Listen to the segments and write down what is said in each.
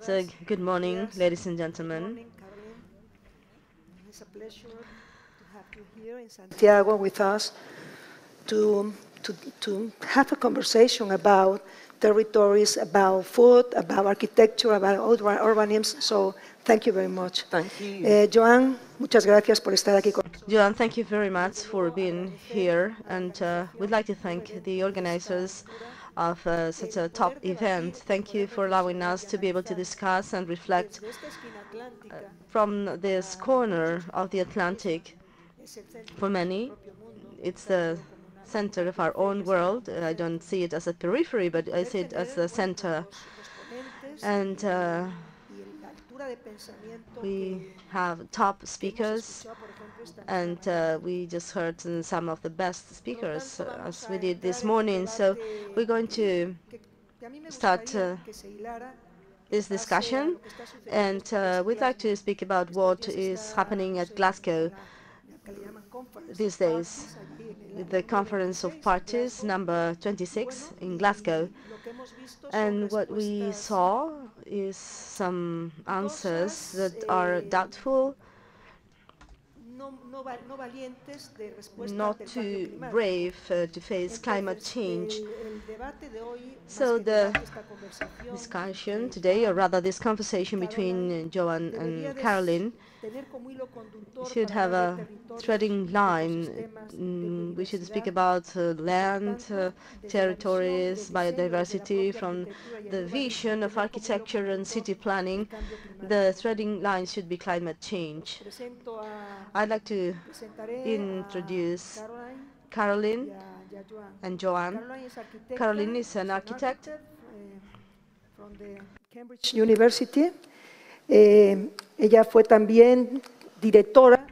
So, good morning, ladies and gentlemen. It's a pleasure to have you here in Santiago with us to, to, to have a conversation about territories, about food, about architecture, about urban, urbanism. So thank you very much. Thank you. Eh, Joan, muchas gracias por estar aquí con Joan, thank you very much for being here, and uh, we'd like to thank the organizers of uh, such a top event. Thank you for allowing us to be able to discuss and reflect esta from this corner of the Atlantic. For many, it's the center of our own world. Uh, I don't see it as a periphery, but I see it as the center. And uh, y la altura de pensamiento we have top speakers escuchado, por ejemplo, esta and uh, we just heard some of the best speakers uh, as we did this morning. So we're going to que- que a mí me start, uh, que se hilara this discussion, lo que está sucediendo and uh, we'd like to speak about what is happening at Glasgow, la- la que le llaman Conference these days, Parties allí en el the Conference of Parties number 26 in Glasgow. Lo que hemos visto son And what we saw is some answers that are eh, doubtful, no, no, va- no valientes de respuesta not ante el cambio too brave uh, to face climate change. el- el debate de hoy, más So the debate, esta conversación, discussion eh, today, or rather this conversation between Joan and Carolyn, tener como hilo conductor should have a threading line. Mm, we should speak about uh, land, uh, desde la visión y territories, el diseño, desde la biodiversity, from arquitectura y el the vision of tener como hilo architecture and city planning. The threading line should be climate change. Presento a- I'd like to introduce Carolyn Carolyn y a- y a Joan. and Joanne. Carolyn is architect. Carolyn is an architect. eh, from the Cambridge University. Eh, ella fue también directora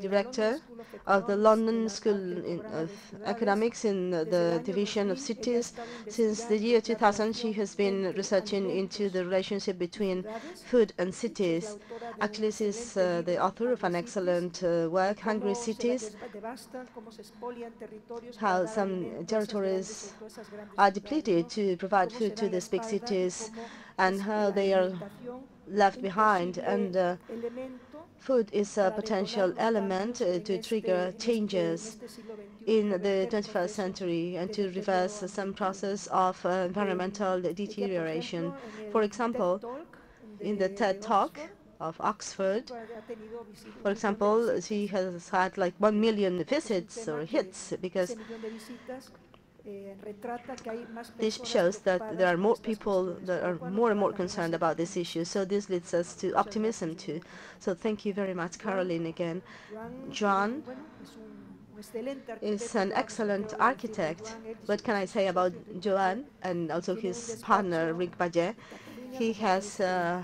director of the London School in- of Economics in the Division of 2000, ella ha Cities. Since the year 2000, she has been researching into the relationship between food and cities. Actually, excelente uh, the author of an excellent uh, work, Hungry Cities, how some territories are depleted to provide food to these big cities and how they are left behind. And uh, food is a potential element uh, to trigger en este- en changes este siglo XXI, in the 21st century and to reverse some process of uh, environmental deterioration. ejemplo, en el For example, in the TED Talk of Oxford, ha tenido visi- un for example, she has had like one million visits or hits because Ese millón de visitas, eh, retrata que hay más this shows that there are more people that are more and more concerned about this issue. So this leads us to optimism too. So thank you very much, Carolyn, again. Joan, Joan eh, bueno, es un- un excelente is an ya vamos a excellent escuchar decir de architect. Joan, él y What can I say about Joan and also his partner, Rick Batlle? He has uh,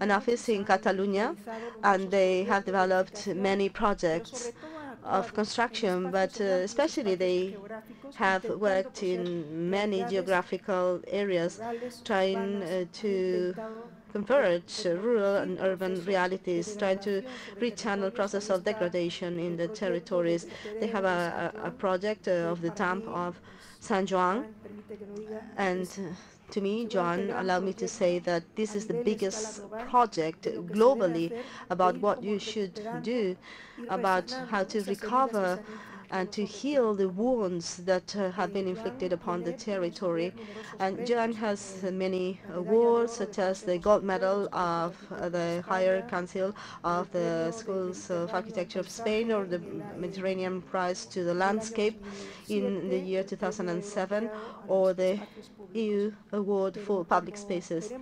an office in Catalonia and they have developed many projects sobre todo han of construction, but uh, especially they have worked in many geographical areas trying uh, to converge rural and urban realities, trying to rechannel process of degradation in the territories. They have a, a, project uh, of the dump of San Juan, and to me, John, allow me to say that this is the biggest project de lo que se debe globally about what you should do, about how to esas heridas que recover se han infligido and to heal the wounds that uh, have been inflicted upon the territory. And Joan has uh, many awards, such as the Gold Medal of uh, the Higher Council of the Schools of Architecture of Spain, or the Mediterranean Prize to the Landscape in the year 2007, or the EU Award for Public Spaces.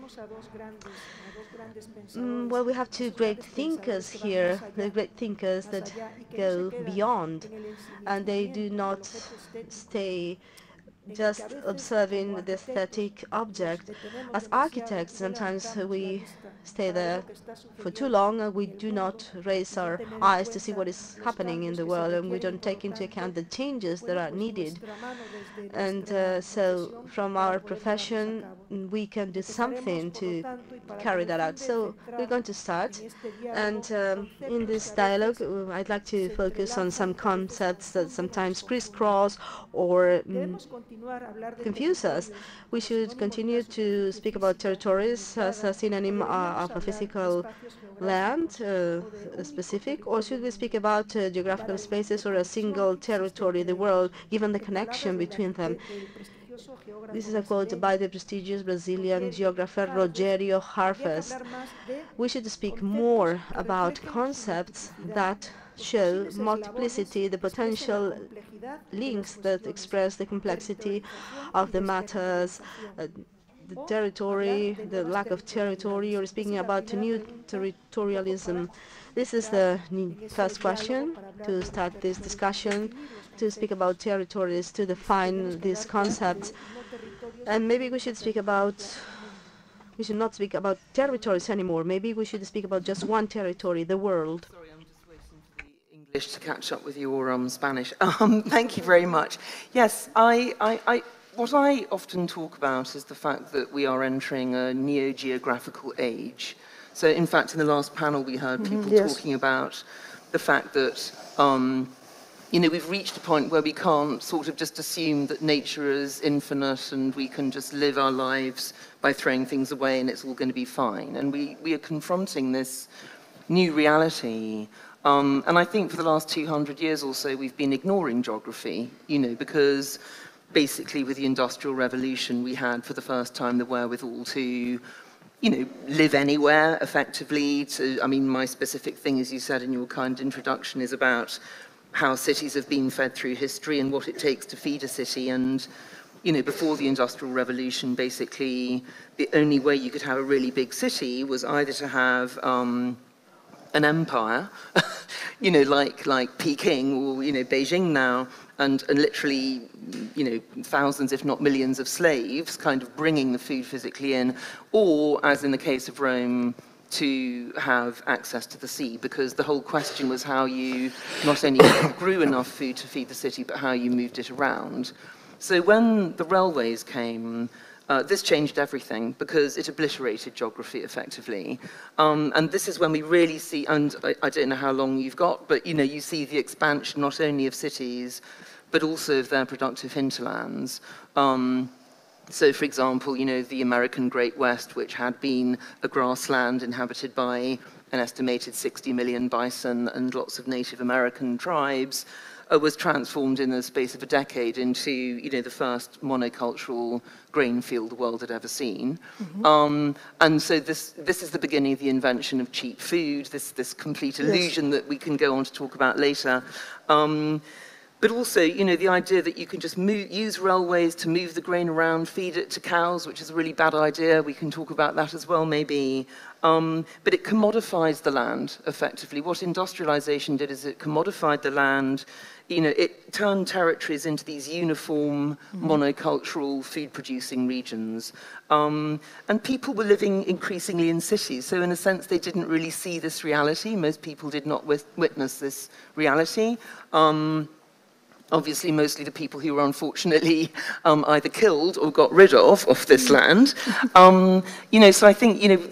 Tenemos a dos grandes- a dos grandes Mm, well, we have two great thinkers pensadores que van here, the great thinkers that allá, y que no se go beyond, and they do not del objeto estético, stay en el que just observing the aesthetic object. As architects, sometimes we stay there for too long and we do not raise our eyes to see what is happening in the world and we don't take into account the changes that are needed. And uh, so from our profession, we can do something to carry that out. So we're going to start. And um, in this dialogue, uh, I'd like to focus on some concepts that sometimes crisscross or mm, confuse us. We should continue to speak about territories as a synonym uh, of a physical land, uh, specific, or should we speak about uh, geographical spaces or a single territory, in the world, given the connection between them? This is a quote by the prestigious Brazilian geographer Rogério Haesbaert. We should speak more about concepts that show multiplicity, the potential links that express the complexity of the matters, uh, the territory, the lack of territory, or speaking about new territorialism. This is the first question to start this discussion, to speak about territories, to define these concepts. And maybe we should speak about, we should not speak about territories anymore. Maybe we should speak about just one territory, the world. Sorry, I'm just waiting for the English to catch up with your um, Spanish. Um, thank you very much. Yes, I, I, I, what I often talk about is the fact that we are entering a neo-geographical age. So in fact, in the last panel, we heard people mm -hmm, yes. talking about the fact that um, you know, we've reached a point where we can't sort of just assume that nature is infinite and we can just live our lives by throwing things away and it's all going to be fine. And we, we are confronting this new reality. Um, and I think for the last 200 years or so, we've been ignoring geography, you know, because basically with the Industrial Revolution, we had for the first time the wherewithal to you know, live anywhere effectively. To, I mean, my specific thing, as you said in your kind introduction, is about how cities have been fed through history and what it takes to feed a city. And, you know, before the Industrial Revolution, basically, the only way you could have a really big city was either to have um, an empire, you know, like, like Peking or, you know, Beijing now, and, and literally, you know, thousands, if not millions of slaves kind of bringing the food physically in, or, as in the case of Rome, to have access to the sea because the whole question was how you not only grew enough food to feed the city but how you moved it around. So when the railways came, uh, this changed everything because it obliterated geography effectively. Um, and this is when we really see, and I, I, don't know how long you've got, but you know, you see the expansion not only of cities, but also of their productive hinterlands. Um, so, for example, you know, the American Great West, which had been a grassland inhabited by an estimated 60 million bison and lots of Native American tribes, uh, was transformed in the space of a decade into, you know, the first monocultural grain field the world had ever seen. Mm -hmm. um, and so this, this is the beginning of the invention of cheap food, this, this complete illusion yes. that we can go on to talk about later. Um, but also, you know, the idea that you can just move, use railways to move the grain around, feed it to cows, which is a really bad idea. We can talk about that as well, maybe. Um, but it commodifies the land, effectively. What industrialization did is it commodified the land. You know, it turned territories into these uniform, mm-hmm. monocultural, food-producing regions. Um, and people were living increasingly in cities. So in a sense, they didn't really see this reality. Most people did not witness this reality. Um, obviously mostly the people who were unfortunately um, either killed or got rid of of this land. Um, you know, so I think, you know,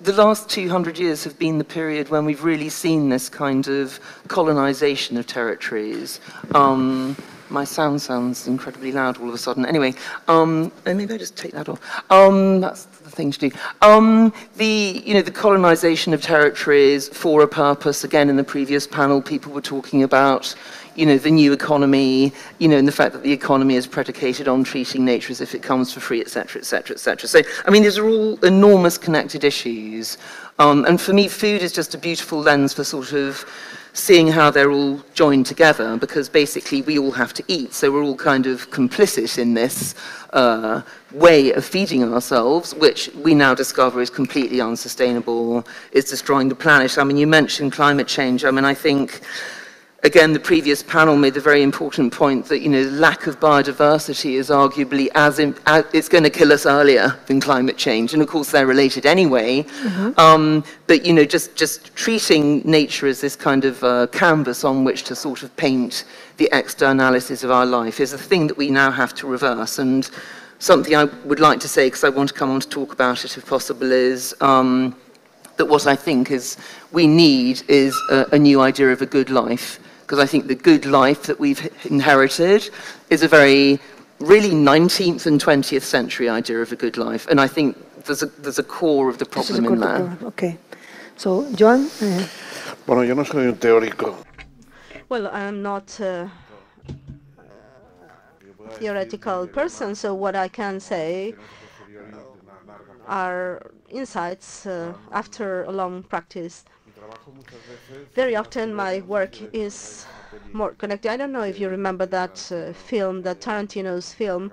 the, last 200 years have been the period when we've really seen this kind of colonization of territories. Um, my sound sounds incredibly loud all of a sudden. Anyway, um, maybe I just take that off. Um, that's the thing to do. Um, the, you know, the colonization of territories for a purpose. Again, in the previous panel, people were talking about you know, the new economy, you know, and the fact that the economy is predicated on treating nature as if it comes for free, etc., etc., etc. So, I mean, these are all enormous connected issues. Um, and for me, food is just a beautiful lens for sort of seeing how they're all joined together because basically we all have to eat. So we're all kind of complicit in this uh, way of feeding ourselves, which we now discover is completely unsustainable, is destroying the planet. I mean, you mentioned climate change. I mean, I think again, the previous panel made the very important point that, you know, lack of biodiversity is arguably as, in, as it's going to kill us earlier than climate change. And of course, they're related anyway. Mm -hmm. um, but, you know, just, just treating nature as this kind of uh, canvas on which to sort of paint the externalities of our life is a thing that we now have to reverse. And something I would like to say, because I want to come on to talk about it if possible, is um, that what I think is we need is a, a new idea of a good life. Because I think the good life that we've inherited is a very really 19th and 20th century idea of a good life. And I think there's a, there's a core of the problem in there. Okay. So, Joan? Uh, bueno, yo no soy un teórico. Well, I'm not a theoretical person, so what I can say are insights uh, after a long practice. Very often my work is more connected. I don't know if you remember that uh, film, that Tarantino's film,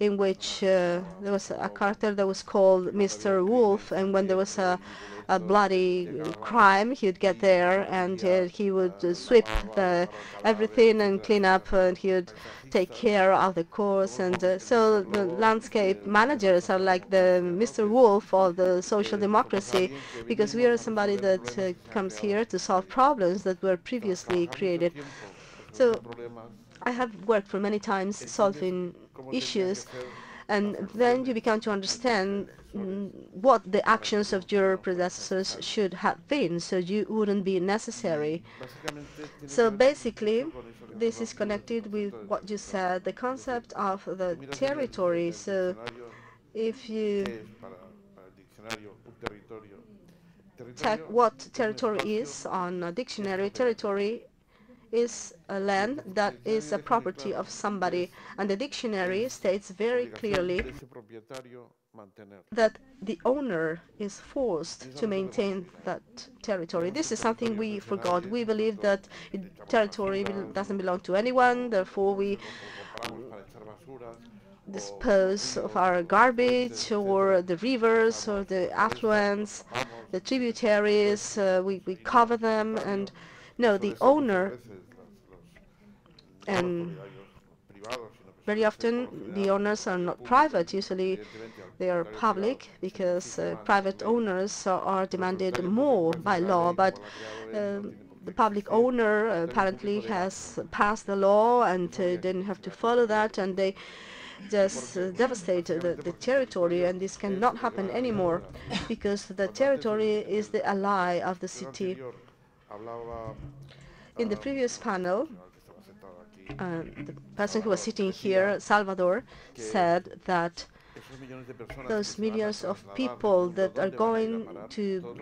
in which uh, there was a character that was called Mr. Wolf, and when there was a, a bloody crime, he'd get there and uh, he would uh, sweep the, everything and clean up, and he would take care of the course. And uh, so the landscape managers are like the Mr. Wolf or the social democracy, because we are somebody that uh, comes here to solve problems that were previously created. So I have worked for many times solving issues, and then you become to understand Mm, what the actions of your predecessors should have been, so you wouldn't be necessary. So basically, this is connected with what you said, the concept of the territory. So if you check what territory is on a dictionary, territory is a land that is a property of somebody. And the dictionary states very clearly that the owner is forced to maintain that territory. This is something we forgot. We believe that territory doesn't belong to anyone, therefore we dispose of our garbage or the rivers or the affluents, the tributaries, uh, we, we cover them and no, the owner and very often the owners are not private. Usually they are public because uh, private owners are, demanded more by law. But um, the public owner apparently has passed the law and uh, didn't have to follow that, and they just uh, the, the, territory, and this cannot happen anymore because the territory is the ally of the city. In the previous panel, uh, the person who was sitting here, Salvador, said that those millions of people that are going to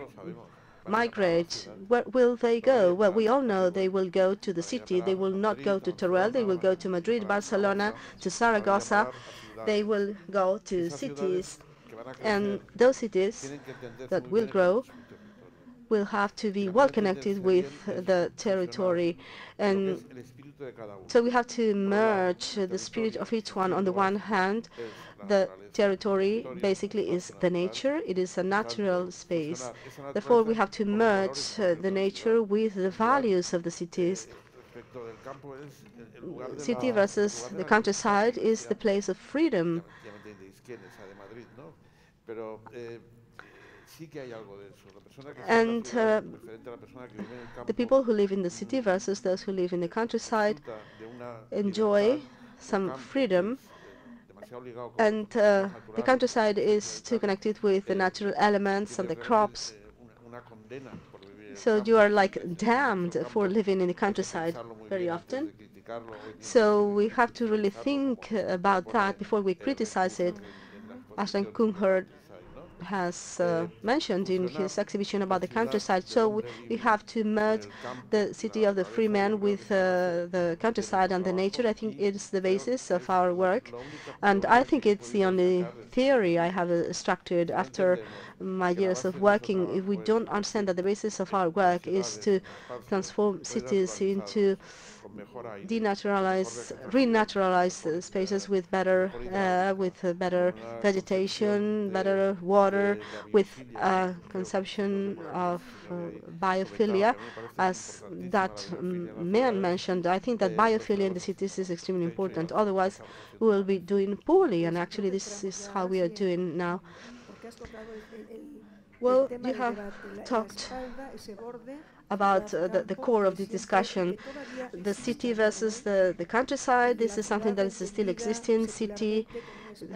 migrate, where will they go? Well, we all know they will go to the city. They will not go to Teruel. They will go to Madrid, Barcelona, to Zaragoza. They will go to cities. And those cities that will grow will have to be well connected with the territory. And so we have to merge the spirit of each one. On the one hand, the territory basically is the nature. It is a natural space. Therefore, we have to merge uh, the nature with the values of the cities. City versus the countryside is the place of freedom. And uh, the people who live in the city versus those who live in the countryside enjoy some freedom and uh, the countryside is too connected with the natural elements and the crops. So you are like damned for living in the countryside very often. So we have to really think about that before we criticize it. Ashton Kunghard has uh, mentioned in his exhibition about the countryside. So we, we, have to merge the city of the free man with uh, the countryside and the nature. I think it's the basis of our work. And I think it's the only theory I have uh, structured after my years of working. If we don't understand that the basis of our work is to transform cities into denaturalize, renaturalize spaces with better air, with uh, better vegetation, better water, with uh, consumption of uh, biophilia, as that man mentioned. I think that biophilia in the cities is extremely important. Otherwise, we will be doing poorly, and actually this is how we are doing now. Well, you have talked about uh, the, the, core of the discussion, the city versus the, the countryside. This is something that is still existing, city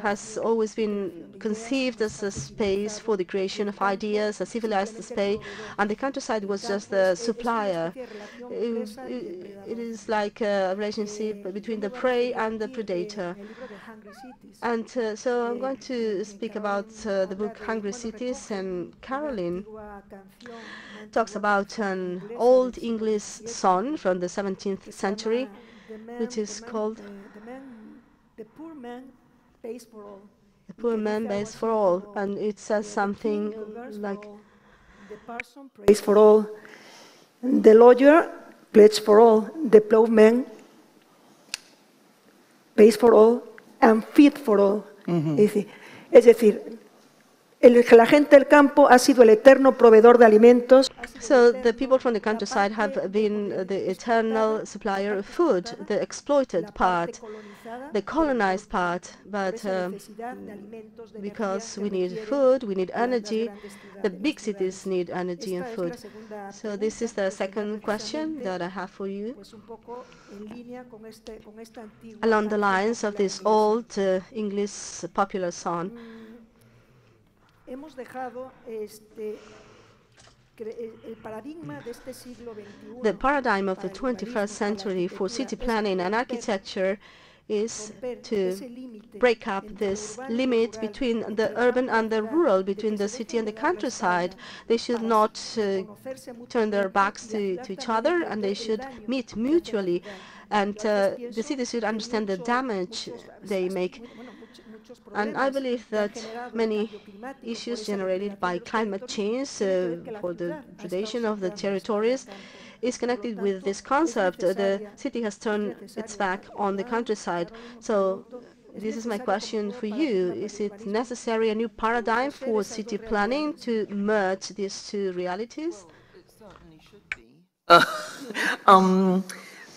has always been conceived as a space for the creation of ideas, a civilized space, and the countryside was just the supplier. It, it, it is like a relationship between the prey and the predator. And uh, so I'm going to speak about uh, the book Hungry Cities, and Carolyn talks about an old English song from the 17th century, which is called The Poor Man Pays for All. The Poor Man Pays for All, and it says something like The parson prays for all, the lawyer pledges for all, the plowman pays for all, and feed for all. Mm-hmm. es, decir, es decir, el, la gente del campo ha sido el eterno proveedor de alimentos. So the people from the countryside have been the eternal supplier of food, the exploited part, the colonized part, but uh, because we need food, we need energy, the big cities need energy and food. So this is the second question that I have for you. Along the lines of this old uh, English popular song, hemos dejado este, el paradigma de este siglo XXI. The paradigm of the 21st century for city planning and architecture is to break up this limit between the urban and the rural, between the city and the countryside. They should not uh, turn their backs to, to each other and they should meet mutually. And uh, the cities should understand the damage they make and I believe that many issues generated by climate change uh, for the predation of the territories is connected with this concept. The city has turned its back on the countryside. So this is my question for you. Is it necessary a new paradigm for city planning to merge these two realities? It certainly should be. Uh, um,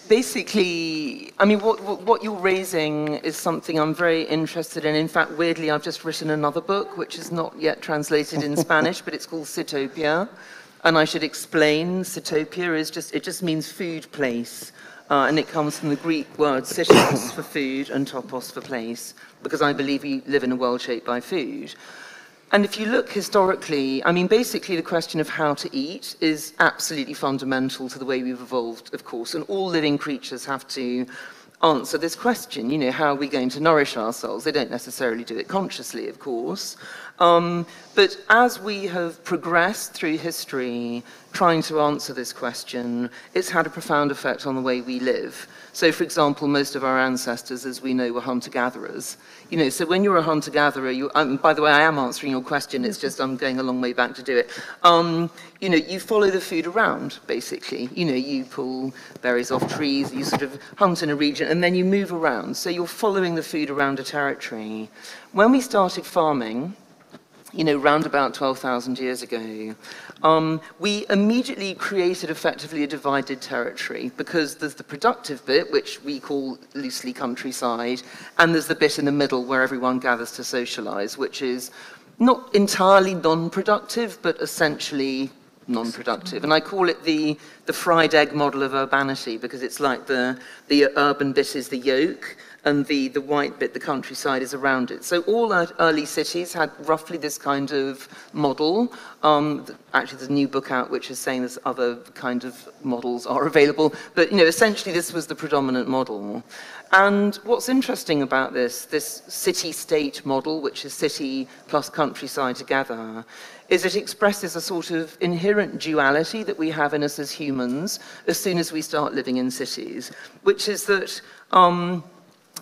basically, I mean, what, what, what, you're raising is something I'm very interested in. In fact, weirdly, I've just written another book, which is not yet translated in Spanish, but it's called Sitopia. And I should explain, Sitopia is just, it just means food place. Uh, and it comes from the Greek word sitos for food and topos for place, because I believe we live in a world shaped by food. And if you look historically, I mean, basically the question of how to eat is absolutely fundamental to the way we've evolved, of course, and all living creatures have to answer this question, you know, how are we going to nourish ourselves? They don't necessarily do it consciously, of course. Um, but as we have progressed through history trying to answer this question, it's had a profound effect on the way we live. So, for example, most of our ancestors, as we know, were hunter-gatherers. You know, so when you're a hunter-gatherer, you, um, by the way, I am answering your question, it's just I'm going a long way back to do it. Um, you know, you follow the food around, basically. You know, you pull berries off trees, you sort of hunt in a region, and then you move around. So you're following the food around a territory. When we started farming, you know, round about 12,000 years ago, um, we immediately created effectively a divided territory because there's the productive bit, which we call loosely countryside, and there's the bit in the middle where everyone gathers to socialize, which is not entirely non-productive, but essentially non-productive. And I call it the, the fried egg model of urbanity because it's like the, the urban bit is the yolk, and the, the white bit, the countryside, is around it. So all early cities had roughly this kind of model. Um, actually, there's a new book out which is saying there's other kind of models are available. But, you know, essentially this was the predominant model. And what's interesting about this, this city-state model, which is city plus countryside together, is it expresses a sort of inherent duality that we have in us as humans as soon as we start living in cities, which is that um,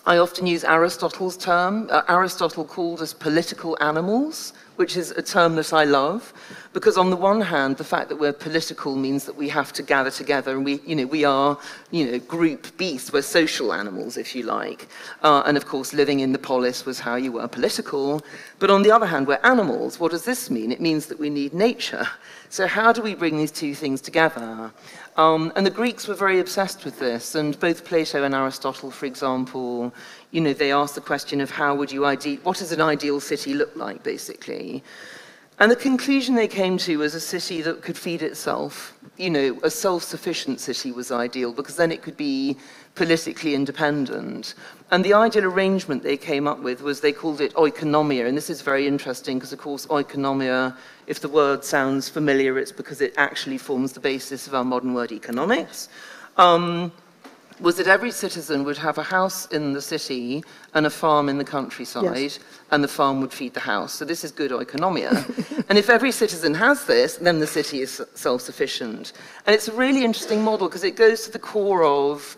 I often use Aristotle's term. Uh, Aristotle called us political animals, which is a term that I love, because on the one hand, the fact that we're political means that we have to gather together, and we, you know, we are, you know, group beasts. We're social animals, if you like. Uh, and of course, living in the polis was how you were political. But on the other hand, we're animals. What does this mean? It means that we need nature. So how do we bring these two things together? Um, and the Greeks were very obsessed with this, and both Plato and Aristotle, for example, you know, they asked the question of how would you ideal, what does an ideal city look like, basically? And the conclusion they came to was a city that could feed itself. You know, a self-sufficient city was ideal because then it could be politically independent. And the ideal arrangement they came up with was they called it oikonomia. And this is very interesting because, of course, oikonomia, if the word sounds familiar, it's because it actually forms the basis of our modern word economics. Um, was that every citizen would have a house in the city and a farm in the countryside, yes. and the farm would feed the house. So this is good oikonomia. and if every citizen has this, then the city is self-sufficient. And it's a really interesting model because it goes to the core of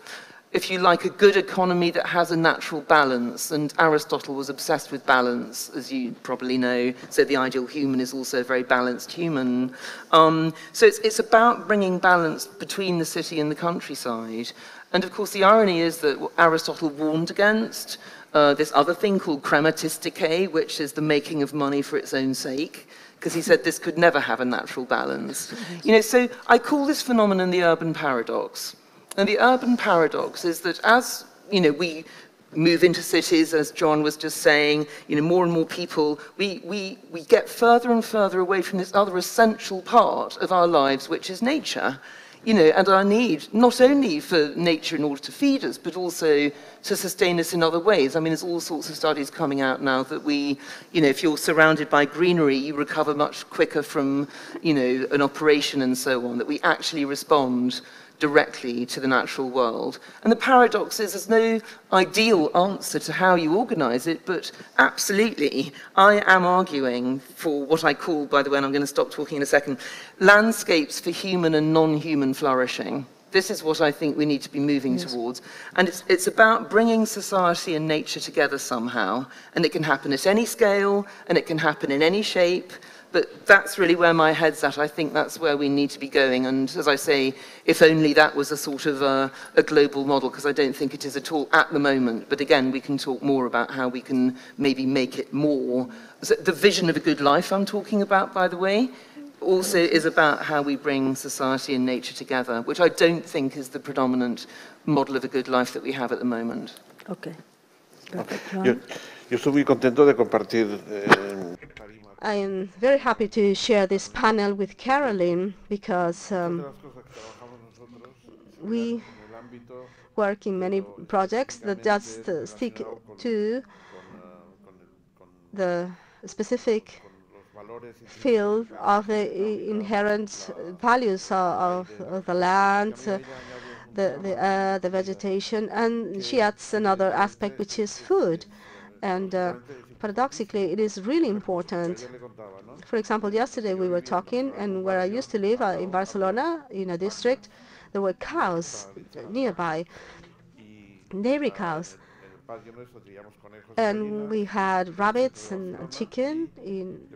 if you like, a good economy that has a natural balance. And Aristotle was obsessed with balance, as you probably know. So the ideal human is also a very balanced human. Um, so it's, it's about bringing balance between the city and the countryside. And of course, the irony is that Aristotle warned against uh, this other thing called krematistike, which is the making of money for its own sake, because he said this could never have a natural balance. You know, so I call this phenomenon the urban paradox. And the urban paradox is that as you know, we move into cities, as John was just saying, you know, more and more people, we, we, we get further and further away from this other essential part of our lives, which is nature you know, and our need not only for nature in order to feed us, but also to sustain us in other ways. I mean, there's all sorts of studies coming out now that we, you know, if you're surrounded by greenery, you recover much quicker from, you know, an operation and so on, that we actually respond directly to the natural world. And the paradox is there's no ideal answer to how you organize it, but absolutely, I am arguing for what I call, by the way, and I'm going to stop talking in a second, landscapes for human and non-human flourishing. This is what I think we need to be moving yes. towards. And it's, it's about bringing society and nature together somehow. And it can happen at any scale, and it can happen in any shape, but that's really where my head's at. I think that's where we need to be going. And as I say, if only that was a sort of a, a global model, because I don't think it is at all at the moment. But again, we can talk more about how we can maybe make it more. The vision of a good life I'm talking about, by the way, also is about how we bring society and nature together, which I don't think is the predominant model of a good life that we have at the moment. Okay. Yo, yo estoy muy contento de compartir eh, I am very happy to share this panel with Carolyn because um, we work in many projects that just uh, stick to the specific field of the inherent values of, of the land, uh, the, the, uh, the vegetation, and she adds another aspect which is food. And uh, paradoxically, it is really important. For example, yesterday we were talking, and where I used to live uh, in Barcelona, in a district, there were cows nearby, dairy cows. And we had rabbits and chicken in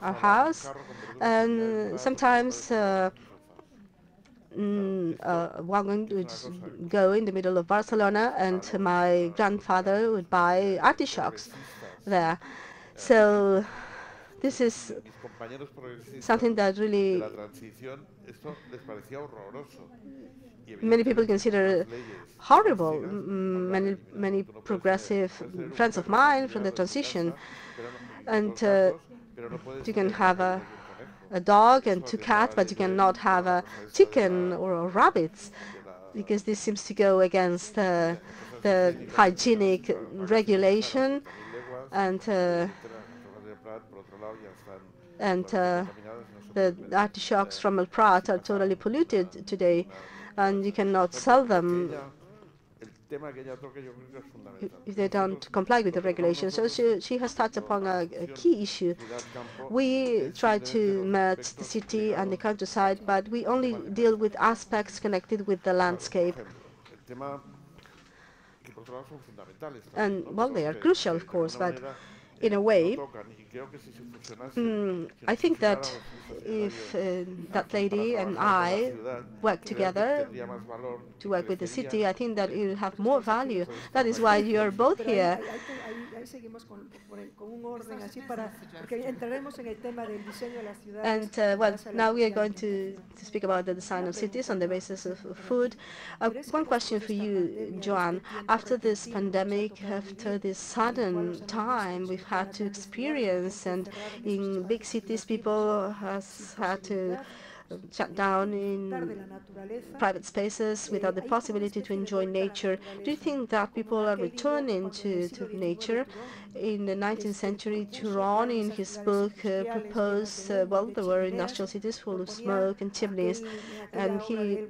our house. And sometimes uh, mm, uh, would go in the middle of Barcelona, and my grandfather would buy artichokes there. So this is something that really many people consider horrible. Many, many progressive friends of mine from the transition. And uh, you can have a, a dog and two cats, but you cannot have a chicken or a rabbits because this seems to go against uh, the hygienic regulation and and the artichokes from El Prat are totally polluted today, and you cannot sell them if they don't comply with the regulations. So she, she has touched upon a, a, key issue. We try to merge the city and the countryside, but we only deal with aspects connected with the landscape. And, well, they are crucial, of course, but in a way, mm, I think that if uh, that lady and I work together to work with the city, I think that it will have more value. That is why you are both here. Ahí seguimos con, con un orden así para, porque entraremos en el tema del diseño de las ciudades. And uh, well, now we are going to, to speak about the design of cities on the basis of food. Uh, one question for you, Joan. After this pandemic, after this sudden time we've had to experience, and in big cities, people has had to shut down in private spaces without the possibility to enjoy nature. Do you think that people are returning to, to nature? In the 19th century, Thoreau, in his book, uh, proposed, uh, well, there were industrial cities full of smoke and chimneys, and he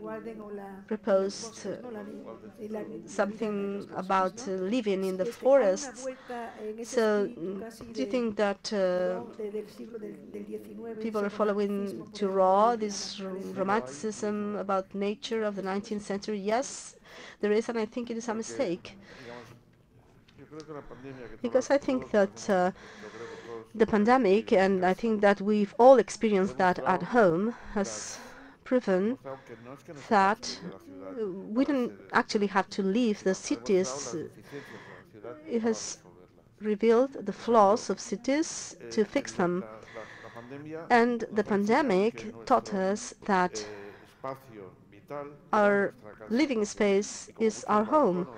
proposed uh, something about uh, living in the forests. So, do you think that uh, people are following Thoreau, this romanticism about nature of the 19th century? Yes, there is, and I think it is a mistake. Because I think that uh, the pandemic, and I think that we've all experienced that at home, has proven that we don't actually have to leave the cities. It has revealed the flaws of cities to fix them. And the pandemic taught us that our living space is our home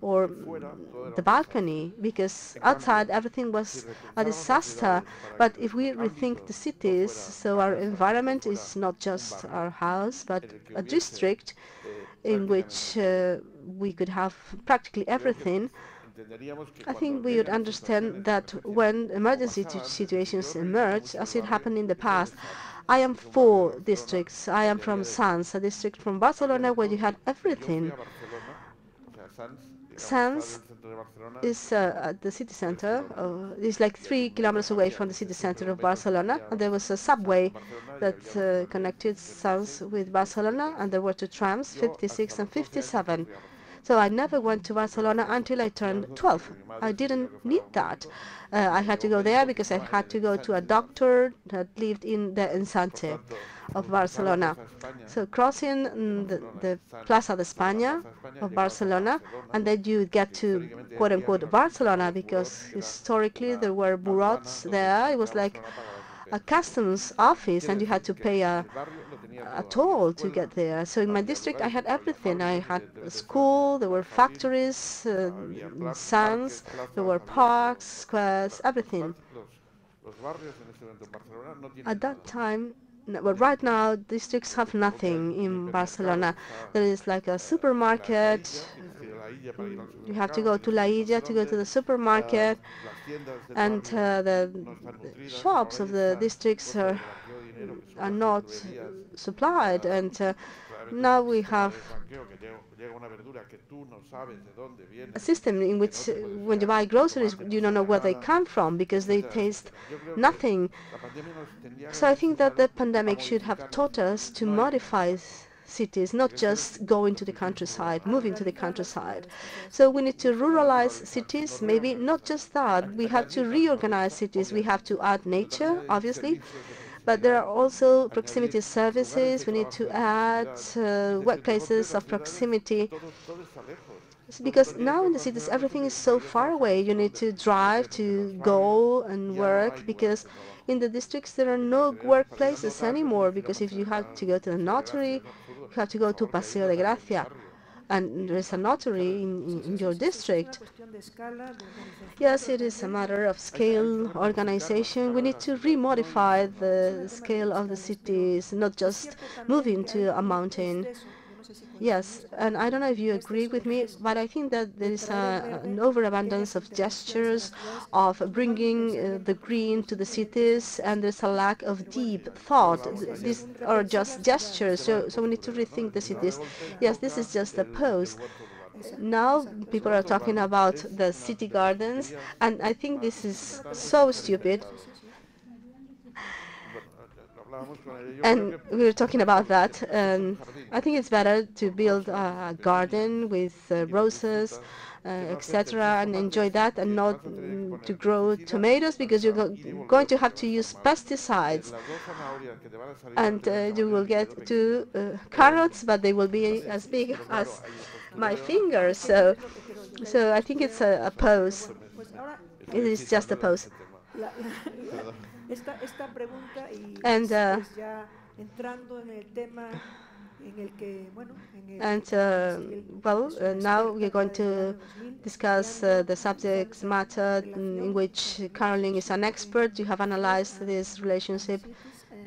or the balcony because outside everything was a disaster. But if we rethink the cities, so our environment is not just our house, but a district in which uh, we could have practically everything, I think we would understand that when emergency situations emerge, as it happened in the past, I am for districts. I am from Sants, a district from Barcelona where you had everything. Sants is uh, at the city center. Uh, it's like three kilometers away from the city center of Barcelona. And there was a subway that uh, connected Sants with Barcelona, and there were two trams, 56 and 57. So I never went to Barcelona until I turned 12. I didn't need that. Uh, I had to go there because I had to go to a doctor that lived in the Ensanche of Barcelona. So crossing the, the Plaza de España of Barcelona, and then you get to quote-unquote Barcelona because historically there were bureaus there. It was like a customs office, and you had to pay a, a toll to get there. So in my district, I had everything. I had a school, there were factories, uh, there were parks, squares, everything. At that time, but right now, districts have nothing in Barcelona. There is like a supermarket. You have to go to L'Illa to go to the supermarket, and uh, the shops of the districts are are not supplied. And uh, now we have a system in which when you buy groceries, you don't know where they come from because they taste nothing. So I think that the pandemic should have taught us to modify cities, not just go into the countryside, moving to the countryside. So we need to ruralize cities, maybe not just that. We have to reorganize cities. We have to add nature, obviously, but there are also proximity services. We need to add uh, workplaces of proximity. Because now in the cities, everything is so far away. You need to drive to go and work because in the districts there are no workplaces anymore because if you have to go to the notary, you have to go to Paseo de Gracia and there is a notary in, in, your district. Yes, it is a matter of scale, organization. We need to remodify the scale of the cities, not just moving to a mountain. Yes, and I don't know if you agree with me, but I think that there is a, an overabundance of gestures, of bringing uh, the green to the cities, and there's a lack of deep thought. These are just gestures, so, so we need to rethink the cities. Yes, this is just a pose. Now people are talking about the city gardens, and I think this is so stupid and we were talking about that. And I think it's better to build a garden with uh, roses, uh, etc., and enjoy that, and not to grow tomatoes because you're go going to have to use pesticides, and uh, you will get two uh, carrots, but they will be as big as my finger. So, so I think it's a, a pose. It is just a pose. La- la- esta, esta pregunta y And, uh, pues, ya entrando en el tema en el que, bueno, en el, And uh, well, uh, now we're going to discuss uh, the subject matter in which Carolyn is an expert. You have analyzed this relationship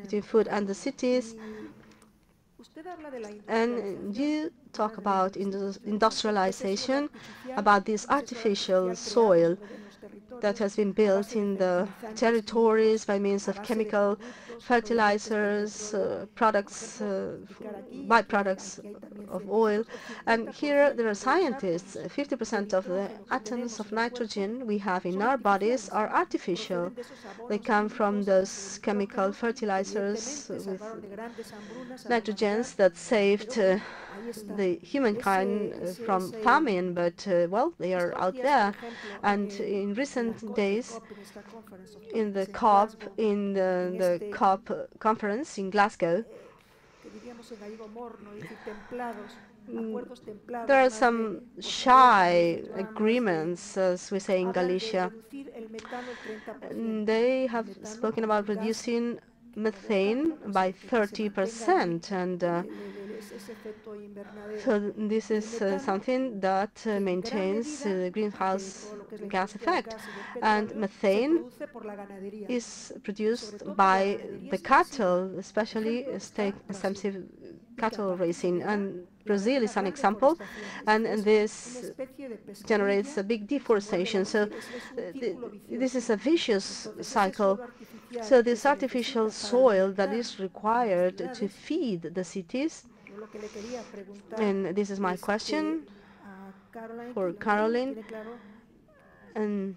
between food and the cities, usted habla de la and you talk about industrialization, about this artificial soil that has been built in the territories by means of chemical fertilizers, uh, products, uh, byproducts of oil. And here there are scientists. 50% of the atoms of nitrogen we have in our bodies are artificial. They come from those chemical fertilizers with nitrogens that saved uh, the humankind uh, from famine, but uh, well, they are out there. And in recent days, in the COP, in the, the COP conference in Glasgow, mm, there are some shy agreements, as we say in Galicia. Mm, they have spoken about reducing methane by 30%, and uh, so this is uh, something that uh, maintains uh, the greenhouse gas effect. And methane is produced by the cattle, especially extensive cattle raising. And Brazil is an example, and, this generates a big deforestation. So uh, th- this is a vicious cycle. So this artificial soil that is required to feed the cities, and this is my question for Carolyn, and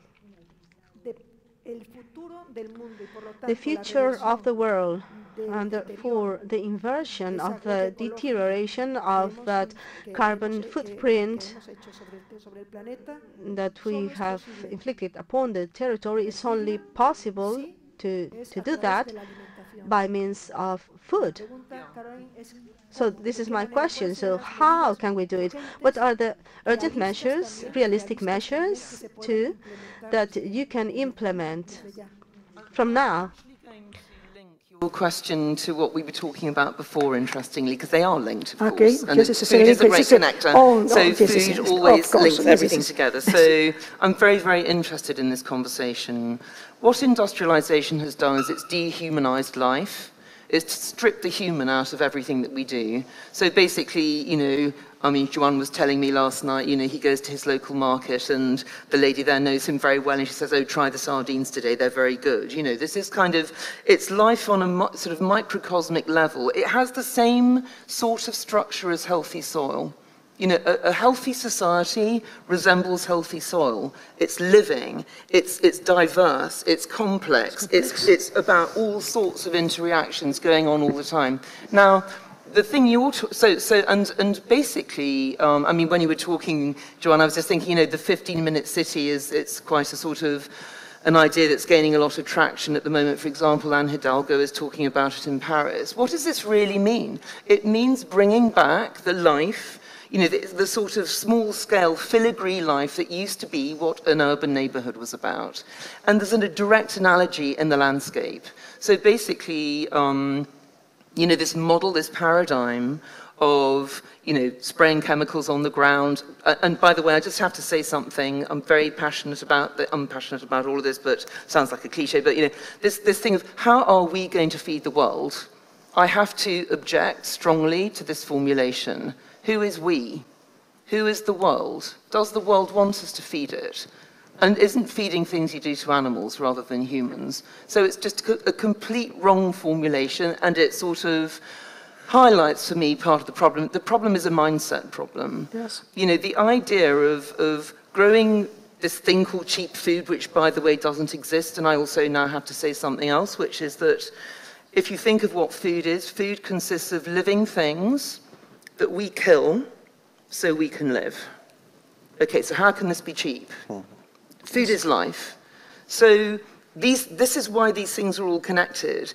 the future of the world and therefore the inversion of the deterioration of that carbon footprint that we have inflicted upon the territory is only possible to, to do that by means of food. So this is my question. So how can we do it? What are the urgent measures, realistic measures, too, that you can implement from now? Question to what we were talking about before, interestingly, because they are linked, of Okay, course. And yes, it- it's a food is a great connector. oh, so yes, food yes, always course, links yes, everything together. So I'm very, very interested in this conversation. What industrialization has done is it's dehumanized life. It's strip the human out of everything that we do. So basically, you know, I mean, Juan was telling me last night, you know, he goes to his local market and the lady there knows him very well and she says, oh, try the sardines today, they're very good. You know, this is kind of, it's life on a sort of microcosmic level. It has the same sort of structure as healthy soil. You know, a, a healthy society resembles healthy soil. It's living, it's, it's diverse, it's complex, it's, it's about all sorts of interactions going on all the time. Now, the thing you to, so, so, and, and basically, um, I mean, when you were talking, Joan, I was just thinking, you know, the 15-minute city is, it's quite a sort of, an idea that's gaining a lot of traction at the moment. For example, Anne Hidalgo is talking about it in Paris. What does this really mean? It means bringing back the life, you know, the, the sort of small-scale filigree life that used to be what an urban neighborhood was about. And there's a direct analogy in the landscape. So basically, um, you know, this model, this paradigm of, you know, spraying chemicals on the ground. Uh, and by the way, I just have to say something. I'm very passionate about, the, I'm passionate about all of this, but sounds like a cliche, but, you know, this, this thing of how are we going to feed the world? I have to object strongly to this formulation. Who is we? Who is the world? Does the world want us to feed it? And isn't feeding things you do to animals rather than humans? So it's just a a complete wrong formulation, and it sort of highlights for me part of the problem. The problem is a mindset problem. Yes. You know, the idea of, of growing this thing called cheap food, which, by the way, doesn't exist, and I also now have to say something else, which is that if you think of what food is, food consists of living things that we kill so we can live. Okay, so how can this be cheap? Hmm. Food is life. So these, this is why these things are all connected.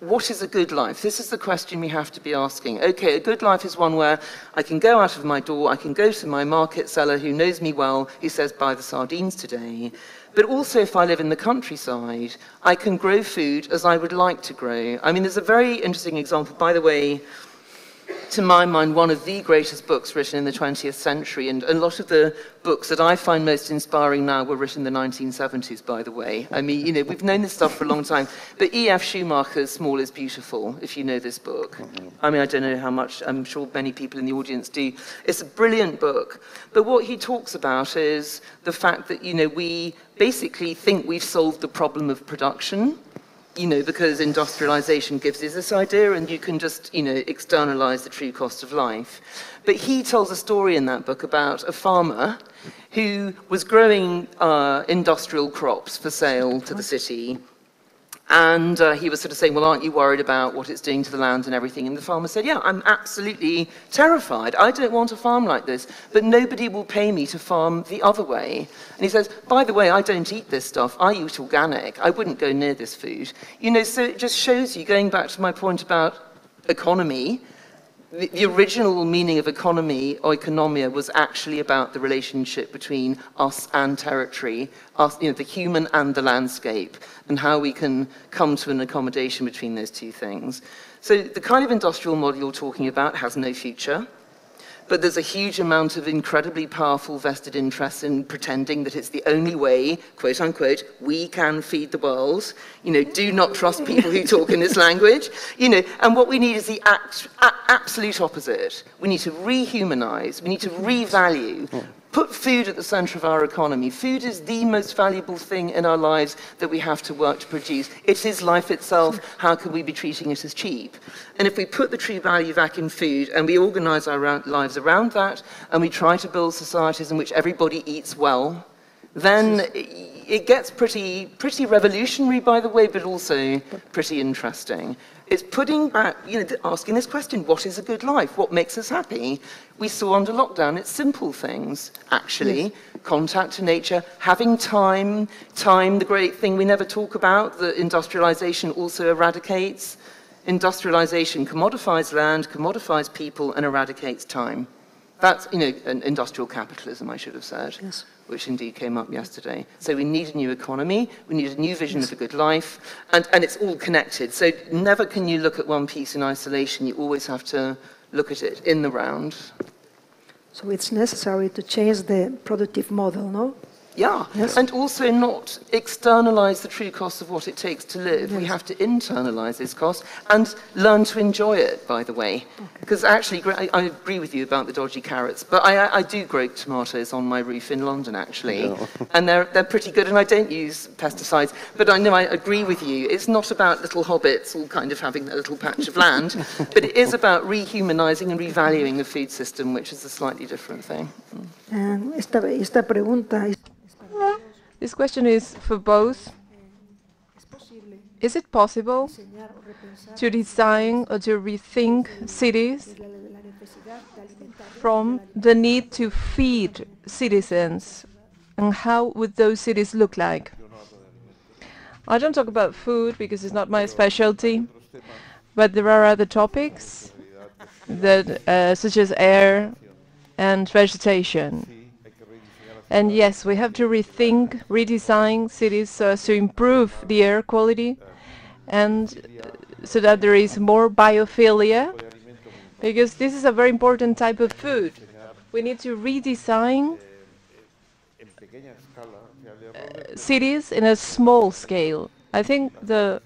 what is a good life? This is the question we have to be asking. Okay, a good life is one where I can go out of my door, I can go to my market seller who knows me well, who says, buy the sardines today. But also, if I live in the countryside, I can grow food as I would like to grow. I mean, there's a very interesting example, by the way, to my mind, one of the greatest books written in the 20th century. And a lot of the books that I find most inspiring now were written in the 1970s, by the way. I mean, you know, we've known this stuff for a long time. But E.F. Schumacher's Small is Beautiful, if you know this book. Mm-hmm. I mean, I don't know how much, I'm sure many people in the audience do. It's a brilliant book. But what he talks about is the fact that, you know, we basically think we've solved the problem of production you know, because industrialization gives us this idea and you can just, you know, externalize the true cost of life. But he tells a story in that book about a farmer who was growing uh, industrial crops for sale to the city and uh, he was sort of saying, well, aren't you worried about what it's doing to the land and everything? And the farmer said, yeah, I'm absolutely terrified. I don't want a farm like this, but nobody will pay me to farm the other way. And he says, by the way, I don't eat this stuff. I eat organic. I wouldn't go near this food. You know, so it just shows you, going back to my point about economy, the, the, original meaning of economy or economia was actually about the relationship between us and territory, us, you know, the human and the landscape, and how we can come to an accommodation between those two things. So the kind of industrial model you're talking about has no future. But there's a huge amount of incredibly powerful vested interests in pretending that it's the only way, quote unquote, we can feed the world. You know, do not trust people who talk in this language. You know, and what we need is the act, a, absolute opposite. We need to rehumanize, we need to revalue, put food at the center of our economy. Food is the most valuable thing in our lives that we have to work to produce. It is life itself. How can we be treating it as cheap? And if we put the true value back in food and we organize our lives around that and we try to build societies in which everybody eats well, then it gets pretty, pretty revolutionary, by the way, but also pretty interesting. It's putting back, you know, asking this question, what is a good life? What makes us happy? We saw under lockdown, it's simple things, actually. Yes. Contact to nature, having time, time, the great thing we never talk about, that industrialization also eradicates. Industrialization commodifies land, commodifies people, and eradicates time. That's, you know, an industrial capitalism, I should have said. Yes which indeed came up yesterday. So we need a new economy, we need a new vision of a good life, and, and it's all connected. So never can you look at one piece in isolation, you always have to look at it in the round. So it's necessary to change the productive model, no? Yeah, yes. and also not externalize the true cost of what it takes to live. Yes. We have to internalize this cost and learn to enjoy it, by the way. Because okay. actually, I, I, agree with you about the dodgy carrots, but I, I do grow tomatoes on my roof in London, actually. Yeah. and they're, they're pretty good, and I don't use pesticides. But I know I agree with you. It's not about little hobbits all kind of having a little patch of land, but it is about rehumanizing and revaluing the food system, which is a slightly different thing. Um, esta, esta pregunta this question is for both. Is it possible to design or to rethink cities from the need to feed citizens? And how would those cities look like? I don't talk about food because it's not my specialty, but there are other topics that, uh, such as air and vegetation. And yes, we have to rethink, redesign cities so as to improve the air quality and so that there is more biophilia, because this is a very important type of food. We need to redesign uh, cities in a small scale. I think the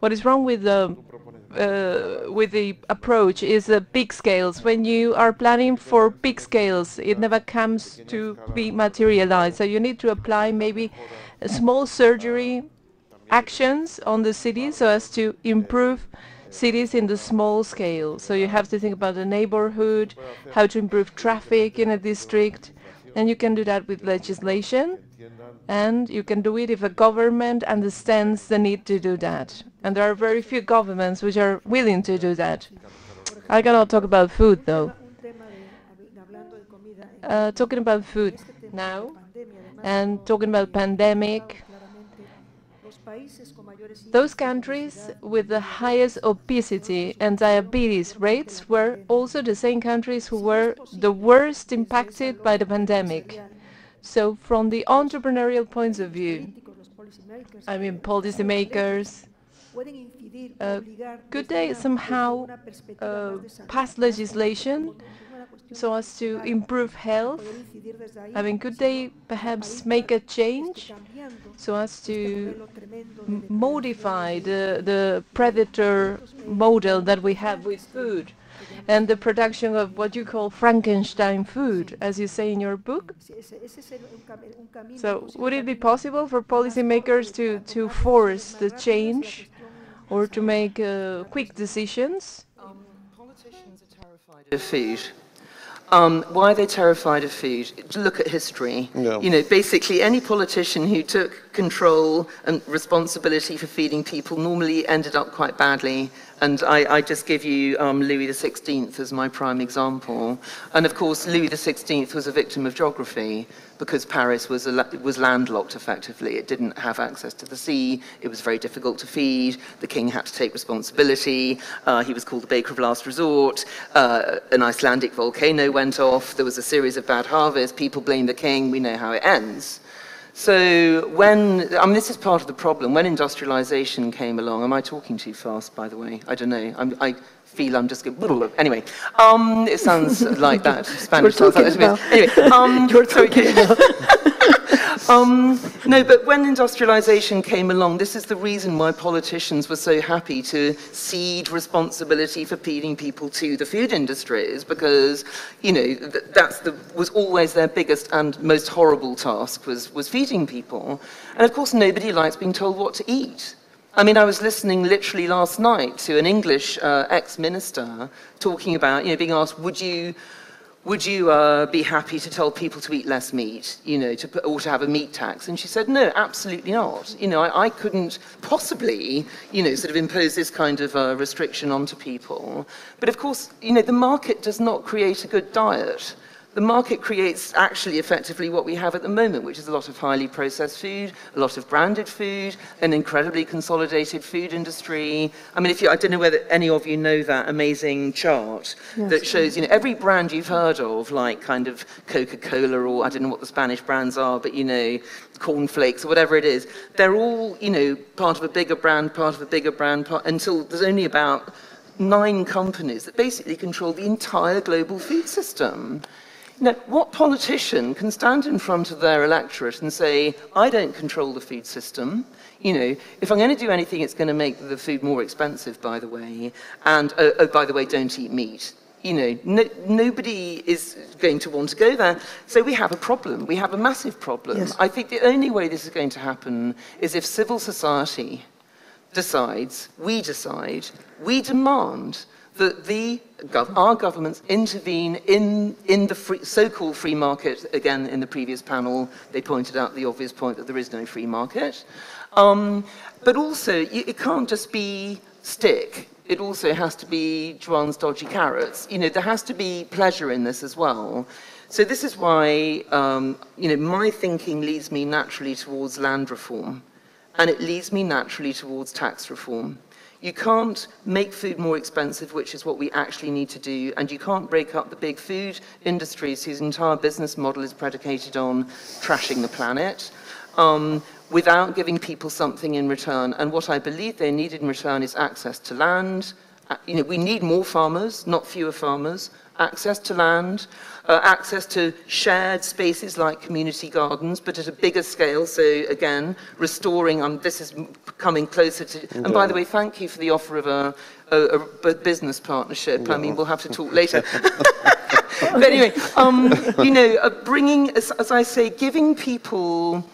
what is wrong with the uh, with the approach is big scales. When you are planning for big scales, it never comes to be materialized. So you need to apply maybe small surgery actions on the city so as to improve cities in the small scale. So you have to think about the neighborhood, how to improve traffic in a district, and you can do that with legislation and you can do it if a government understands the need to do that. And there are very few governments which are willing to do that. I cannot talk about food, though. Uh, talking about food now, and talking about pandemic, those countries with the highest obesity and diabetes rates were also the same countries who were the worst impacted by the pandemic. So from the entrepreneurial point of view, I mean policymakers, uh, could they somehow uh, pass legislation so as to improve health? I mean, could they perhaps make a change so as to modify the, the predator model that we have with food and the production of what you call Frankenstein food, as you say in your book? So would it be possible for policymakers to, to force the change or to make uh, quick decisions? Um, politicians are terrified of food. Um, why are they terrified of food? Look at history. You know, basically any politician who took control and responsibility for feeding people normally ended up quite badly. And I, I just give you um, Louis XVI as my prime example. And of course, Louis XVI was a victim of geography because Paris was, a, was landlocked effectively. It didn't have access to the sea. It was very difficult to feed. The king had to take responsibility. Uh, he was called the baker of last resort. Uh, an Icelandic volcano went off. There was a series of bad harvests. People blame the king. We know how it ends. So when, I mean, this is part of the problem. When industrialization came along, am I talking too fast, by the way? I don't know. I'm, i feel I'm just going, anyway. Um, it sounds like that. Spanish sounds like that. Anyway, um, You're talking um, no, but when industrialization came along, this is the reason why politicians were so happy to cede responsibility for feeding people to the food industries, because, you know, th that's the, was always their biggest and most horrible task, was, was feeding people. And of course, nobody likes being told what to eat. I mean, I was listening literally last night to an English uh, ex-minister talking about, you know, being asked, would you would you uh, be happy to tell people to eat less meat, you know, to or to have a meat tax? And she said, no, absolutely not. You know, I, I couldn't possibly, you know, sort of impose this kind of uh, restriction onto people. But of course, you know, the market does not create a good diet the market creates actually effectively what we have at the moment, which is a lot of highly processed food, a lot of branded food, an incredibly consolidated food industry. I mean, if you, I don't know whether any of you know that amazing chart yes. that shows, you know, every brand you've heard of, like kind of Coca-Cola or I don't know what the Spanish brands are, but you know, cornflakes or whatever it is, they're all, you know, part of a bigger brand, part of a bigger brand, part, until there's only about nine companies that basically control the entire global food system. Now, what politician can stand in front of their electorate and say, I don't control the food system, you know, if I'm going to do anything, it's going to make the food more expensive, by the way, and, oh, oh by the way, don't eat meat. You know, no, nobody is going to want to go there. So we have a problem. We have a massive problem. Yes. I think the only way this is going to happen is if civil society decides, we decide, we demand that the, our governments intervene in, in the so-called free market. Again, in the previous panel, they pointed out the obvious point that there is no free market. Um, but also, it can't just be stick. It also has to be Joan's dodgy carrots. You know, there has to be pleasure in this as well. So this is why, um, you know, my thinking leads me naturally towards land reform, and it leads me naturally towards tax reform. You can't make food more expensive, which is what we actually need to do, and you can't break up the big food industries whose entire business model is predicated on trashing the planet. Um, without giving people something in return. And what I believe they need in return is access to land. Uh, you know, we need more farmers, not fewer farmers, access to land, uh, access to shared spaces like community gardens, but at a bigger scale. So again, restoring, um, this is coming closer to, yeah. and by the way, thank you for the offer of a, a, a business partnership. Yeah. I mean, we'll have to talk later. but anyway, um, you know, uh, bringing, as, as I say, giving people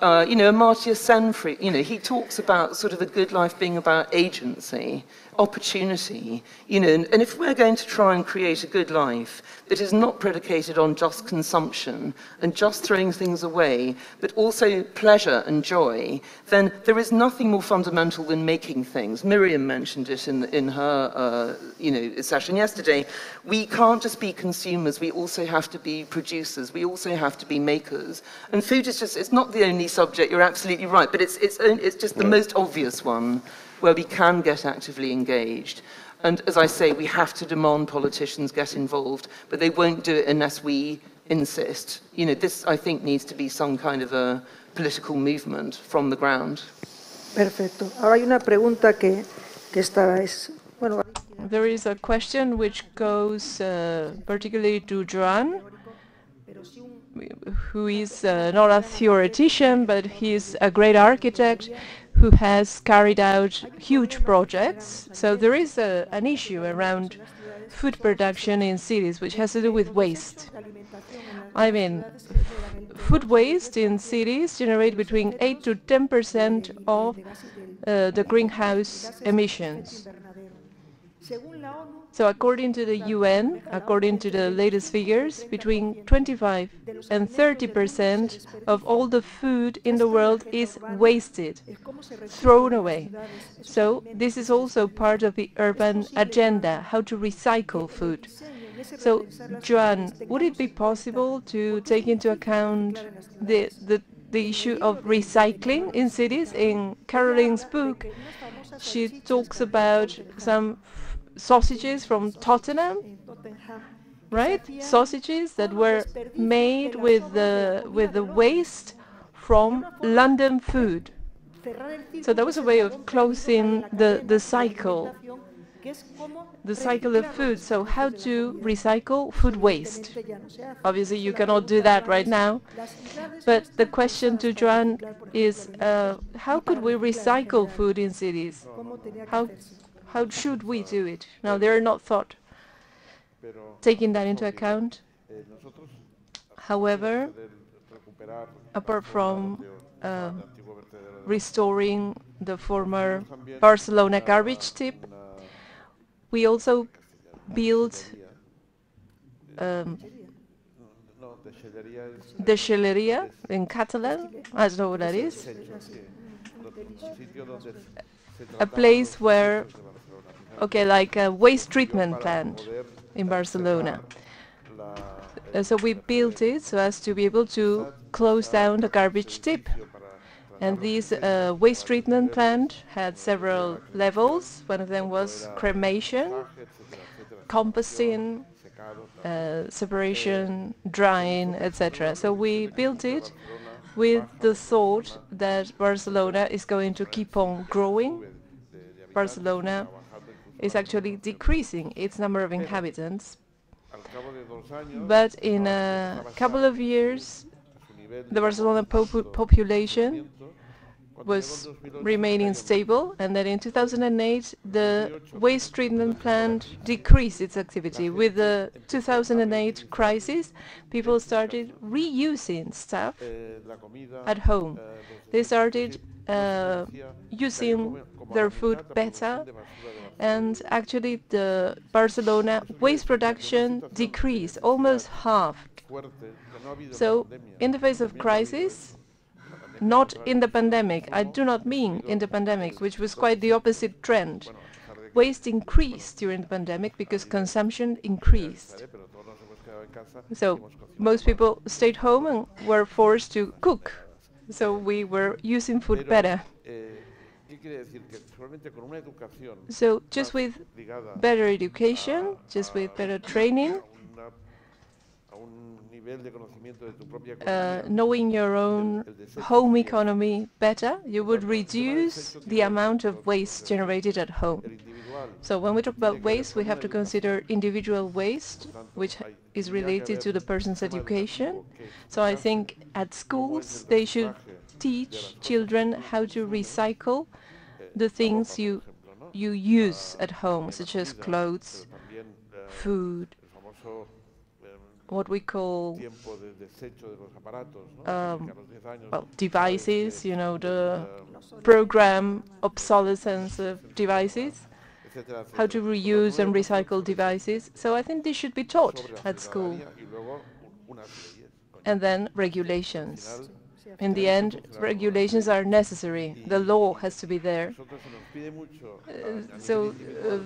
uh, you know, Amartya Sen, you know, he talks about sort of a good life being about agency opportunity, you know, and, and if we're going to try and create a good life that is not predicated on just consumption and just throwing things away, but also pleasure and joy, then there is nothing more fundamental than making things. Miriam mentioned it in, in her, uh, you know, session yesterday. We can't just be consumers, we also have to be producers, we also have to be makers. And food is just, it's not the only thorny subject, you're absolutely right, but it's, it's, it's just the most obvious one where we can get actively engaged. And as I say, we have to demand politicians get involved, but they won't do it unless we insist. You know, this, I think, needs to be some kind of a political movement from the ground. Perfecto. Ahora hay una pregunta que, que está, es, bueno, There is a question which goes uh, particularly to Joan, who is uh, not a theoretician, but he's a great architect who has carried out huge projects. So there is a, an issue around food production in cities, which has to do with waste. I mean, food waste in cities generate between 8 to 10 percent of uh, the greenhouse emissions. So according to the UN, according to the latest figures, between 25 and 30 percent of all the food in the world is wasted, thrown away. So this is also part of the urban agenda, how to recycle food. So, Joan, would it be possible to take into account the, the, the issue of recycling in cities? In Carolyn's book, she talks about some sausages from Tottenham, right? Sausages that were made with the, with the waste from London food. So that was a way of closing the, the cycle the cycle of food, so how to recycle food waste. Obviously, you cannot do that right now, but the question to Joan is, uh, how could we recycle food in cities? How, how should we do it? Now, they are not thought. Taking that into account, however, apart from uh, restoring the former Barcelona garbage tip, we also built um, Deixalleria in Catalan. I don't know what that is. A place where, okay, like a waste treatment plant in Barcelona. Uh, so we built it so as to be able to close down the garbage tip. And this uh, waste treatment plant had several levels. One of them was cremation, composting, uh, separation, drying, etc. So we built it with the thought that Barcelona is going to keep on growing. Barcelona is actually decreasing its number of inhabitants. But in a couple of years, the Barcelona popu population was remaining stable, and then in 2008 the waste treatment plant decreased its activity. With the 2008 crisis, people started reusing stuff at home. They started uh, using their food better, and actually the Barcelona waste production decreased, almost half. So in the face of crisis, not in the pandemic. I do not mean in the pandemic, which was quite the opposite trend. Waste increased during the pandemic because consumption increased. So most people stayed home and were forced to cook. So we were using food better. So just with better education, just with better training, uh, knowing your own home economy better, you would reduce the amount of waste generated at home. So when we talk about waste, we have to consider individual waste, which is related to the person's education. So I think at schools, they should teach children how to recycle the things you, you use at home, such as clothes, food, what we call um, well, devices, you know, the program obsolescence of devices, how to reuse and recycle devices. So I think this should be taught at school. And then regulations. In the end, regulations are necessary. The law has to be there. Uh, so, uh,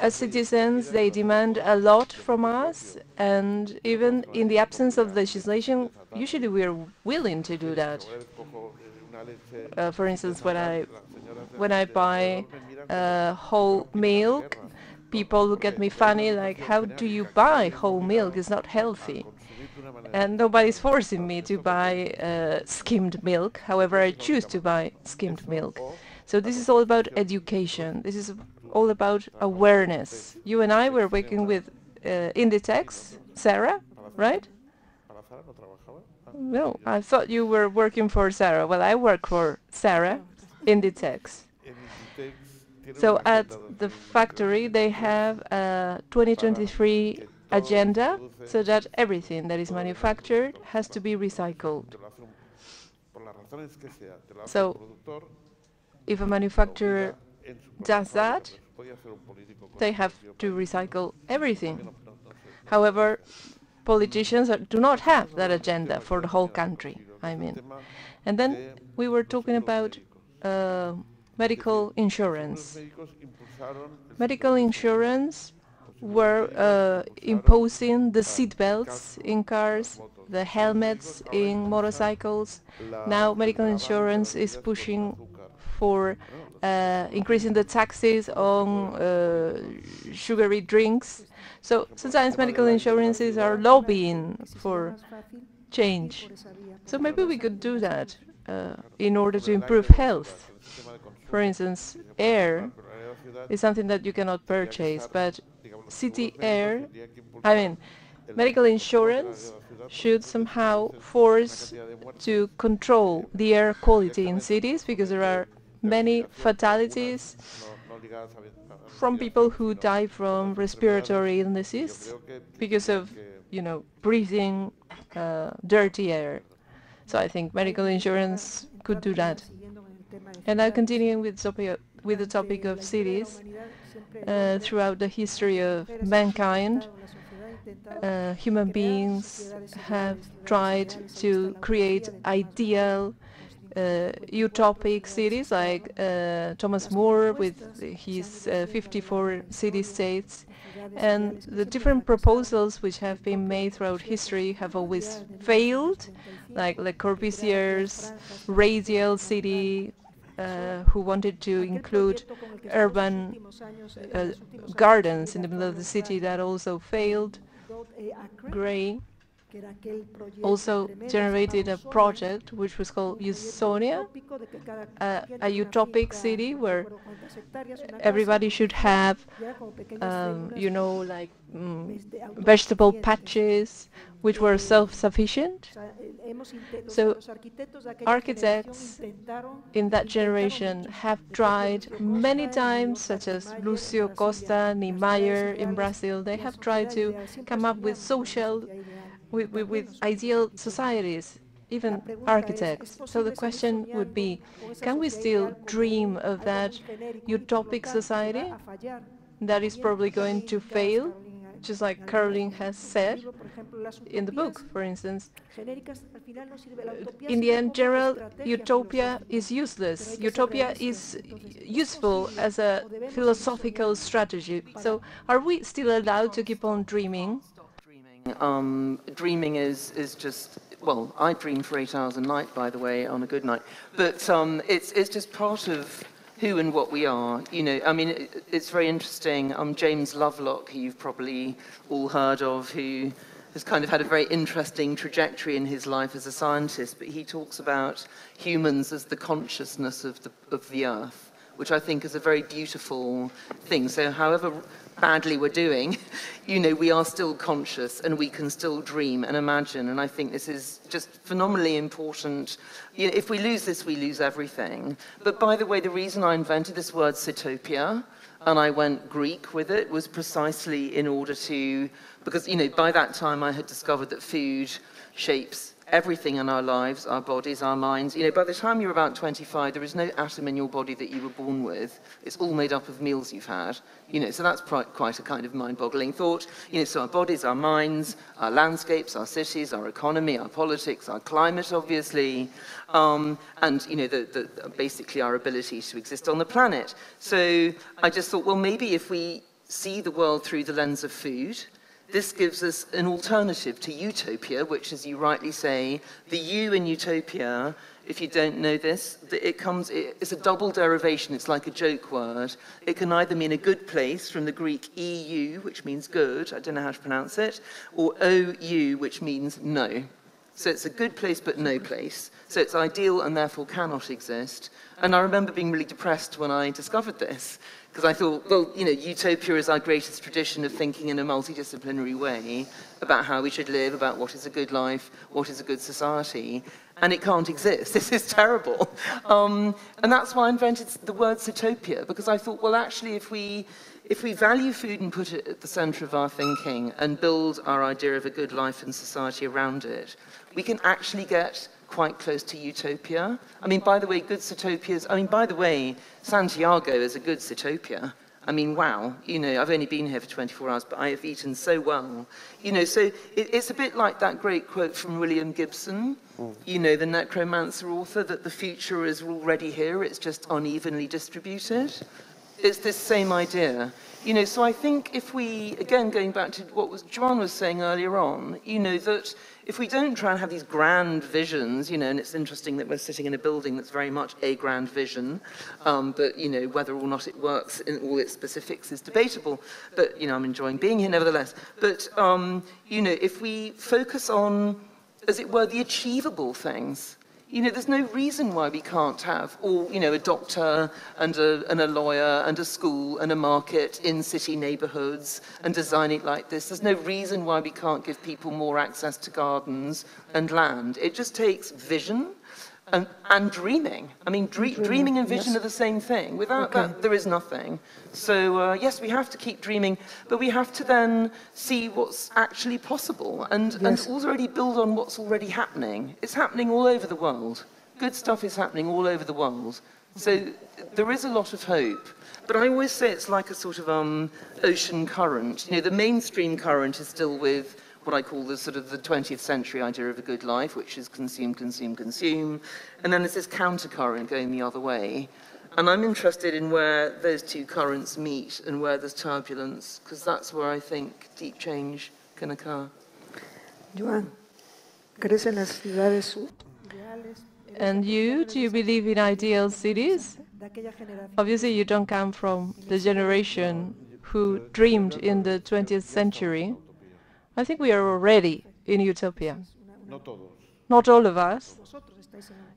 as citizens, they demand a lot from us, and even in the absence of legislation, usually we are willing to do that. Uh, for instance, when I when I buy uh, whole milk, people look at me funny, like, "How do you buy whole milk? It's not healthy." And nobody's forcing me to buy uh, skimmed milk. However, I choose to buy skimmed milk. So this is all about education. This is all about awareness. You and I were working with uh, Inditex, Zara, right? No, I thought you were working for Zara. Well, I work for Zara, Inditex. So at the factory, they have a 2023 agenda so that everything that is manufactured has to be recycled. So if a manufacturer does that, they have to recycle everything. However, politicians are, do not have that agenda for the whole country, I mean. And then we were talking about uh, medical insurance. Medical insurance were uh, imposing the seat belts in cars, the helmets in motorcycles. Now medical insurance is pushing for uh, increasing the taxes on uh, sugary drinks. So sometimes medical insurances are lobbying for change. So maybe we could do that uh, in order to improve health. For instance, air is something that you cannot purchase, but city air, I mean, medical insurance should somehow force to control the air quality in cities because there are many fatalities from people who die from respiratory illnesses because of, you know, breathing uh, dirty air. So I think medical insurance could do that. And now continuing with, with the topic of cities, uh, throughout the history of mankind, uh, human beings have tried to create ideal uh, utopic cities like uh, Thomas More with his uh, 54 city-states and the different proposals which have been made throughout history have always failed like Le Corbusier's radial city uh, who wanted to include urban uh, gardens in the middle of the city that also failed. Gray also generated a project which was called Usonia, a, a utopic city where everybody should have, um, you know, like mm, vegetable patches which were self-sufficient. So architects in that generation have tried many times, such as Lucio Costa, Niemeyer in Brazil, they have tried to come up with social with, with, with ideal societies, even architects. So the question would be, can we still dream of that utopic society that is probably going to fail, just like Carolyn has said in the book, for instance. In the end, general utopia is useless. Utopia is useful as a philosophical strategy. So are we still allowed to keep on dreaming? Um, dreaming is, is just, well, I dream for eight hours a night, by the way, on a good night. But um, it's, it's just part of who and what we are. You know, I mean, it, it's very interesting. Um, James Lovelock, who you've probably all heard of, who has kind of had a very interesting trajectory in his life as a scientist, but he talks about humans as the consciousness of the, of the earth, which I think is a very beautiful thing. So however badly we're doing, you know, we are still conscious and we can still dream and imagine. And I think this is just phenomenally important. You know, if we lose this, we lose everything. But by the way, the reason I invented this word Sitopia and I went Greek with it was precisely in order to, because, you know, by that time I had discovered that food shapes everything in our lives, our bodies, our minds. You know, by the time you're about 25, there is no atom in your body that you were born with. It's all made up of meals you've had. You know, so that's quite a kind of mind-boggling thought. You know, so our bodies, our minds, our landscapes, our cities, our economy, our politics, our climate, obviously, um, and, you know, the, the, basically our ability to exist on the planet. So I just thought, well, maybe if we see the world through the lens of food, this gives us an alternative to utopia, which, as you rightly say, the U in utopia, if you don't know this, it comes, it's a double derivation, it's like a joke word. It can either mean a good place from the Greek EU, which means good, I don't know how to pronounce it, or OU, which means no. So it's a good place but no place. So it's ideal and therefore cannot exist. And I remember being really depressed when I discovered this because I thought, well, you know, utopia is our greatest tradition of thinking in a multidisciplinary way about how we should live, about what is a good life, what is a good society, and it can't exist. This is terrible. Um, and that's why I invented the word Sitopia, because I thought, well, actually, if we, if we value food and put it at the center of our thinking and build our idea of a good life and society around it, we can actually get quite close to utopia. I mean, by the way, good Sitopias, I mean, by the way, Santiago is a good Sitopia. I mean, wow, you know, I've only been here for 24 hours, but I have eaten so well. You know, so it, it's a bit like that great quote from William Gibson, mm. you know, the Neuromancer author, that the future is already here, it's just unevenly distributed. It's this same idea. You know, so I think if we, again, going back to what was Joan was saying earlier on, you know, that if we don't try and have these grand visions, you know, and it's interesting that we're sitting in a building that's very much a grand vision, um, but, you know, whether or not it works in all its specifics is debatable, but, you know, I'm enjoying being here nevertheless. But, um, you know, if we focus on, as it were, the achievable things, you know, there's no reason why we can't have all, you know, a doctor and a, and a lawyer and a school and a market in city neighborhoods and design it like this. There's no reason why we can't give people more access to gardens and land. It just takes vision and, and dreaming. I mean, dreaming, dreaming and vision yes. are the same thing. Without okay. that, there is nothing. So, uh, yes, we have to keep dreaming, but we have to then see what's actually possible and, yes. and already build on what's already happening. It's happening all over the world. Good stuff is happening all over the world. So there is a lot of hope. But I always say it's like a sort of um, ocean current. You know, the mainstream current is still with what I call the sort of the 20th century idea of a good life, which is consume, consume, consume. And then there's this countercurrent going the other way. And I'm interested in where those two currents meet and where there's turbulence, because that's where I think deep change can occur. Joan, ¿crees en las ciudades And you, do you believe in ideal cities? Obviously, you don't come from the generation who dreamed in the 20th century. I think we are already in utopia. Not all of us.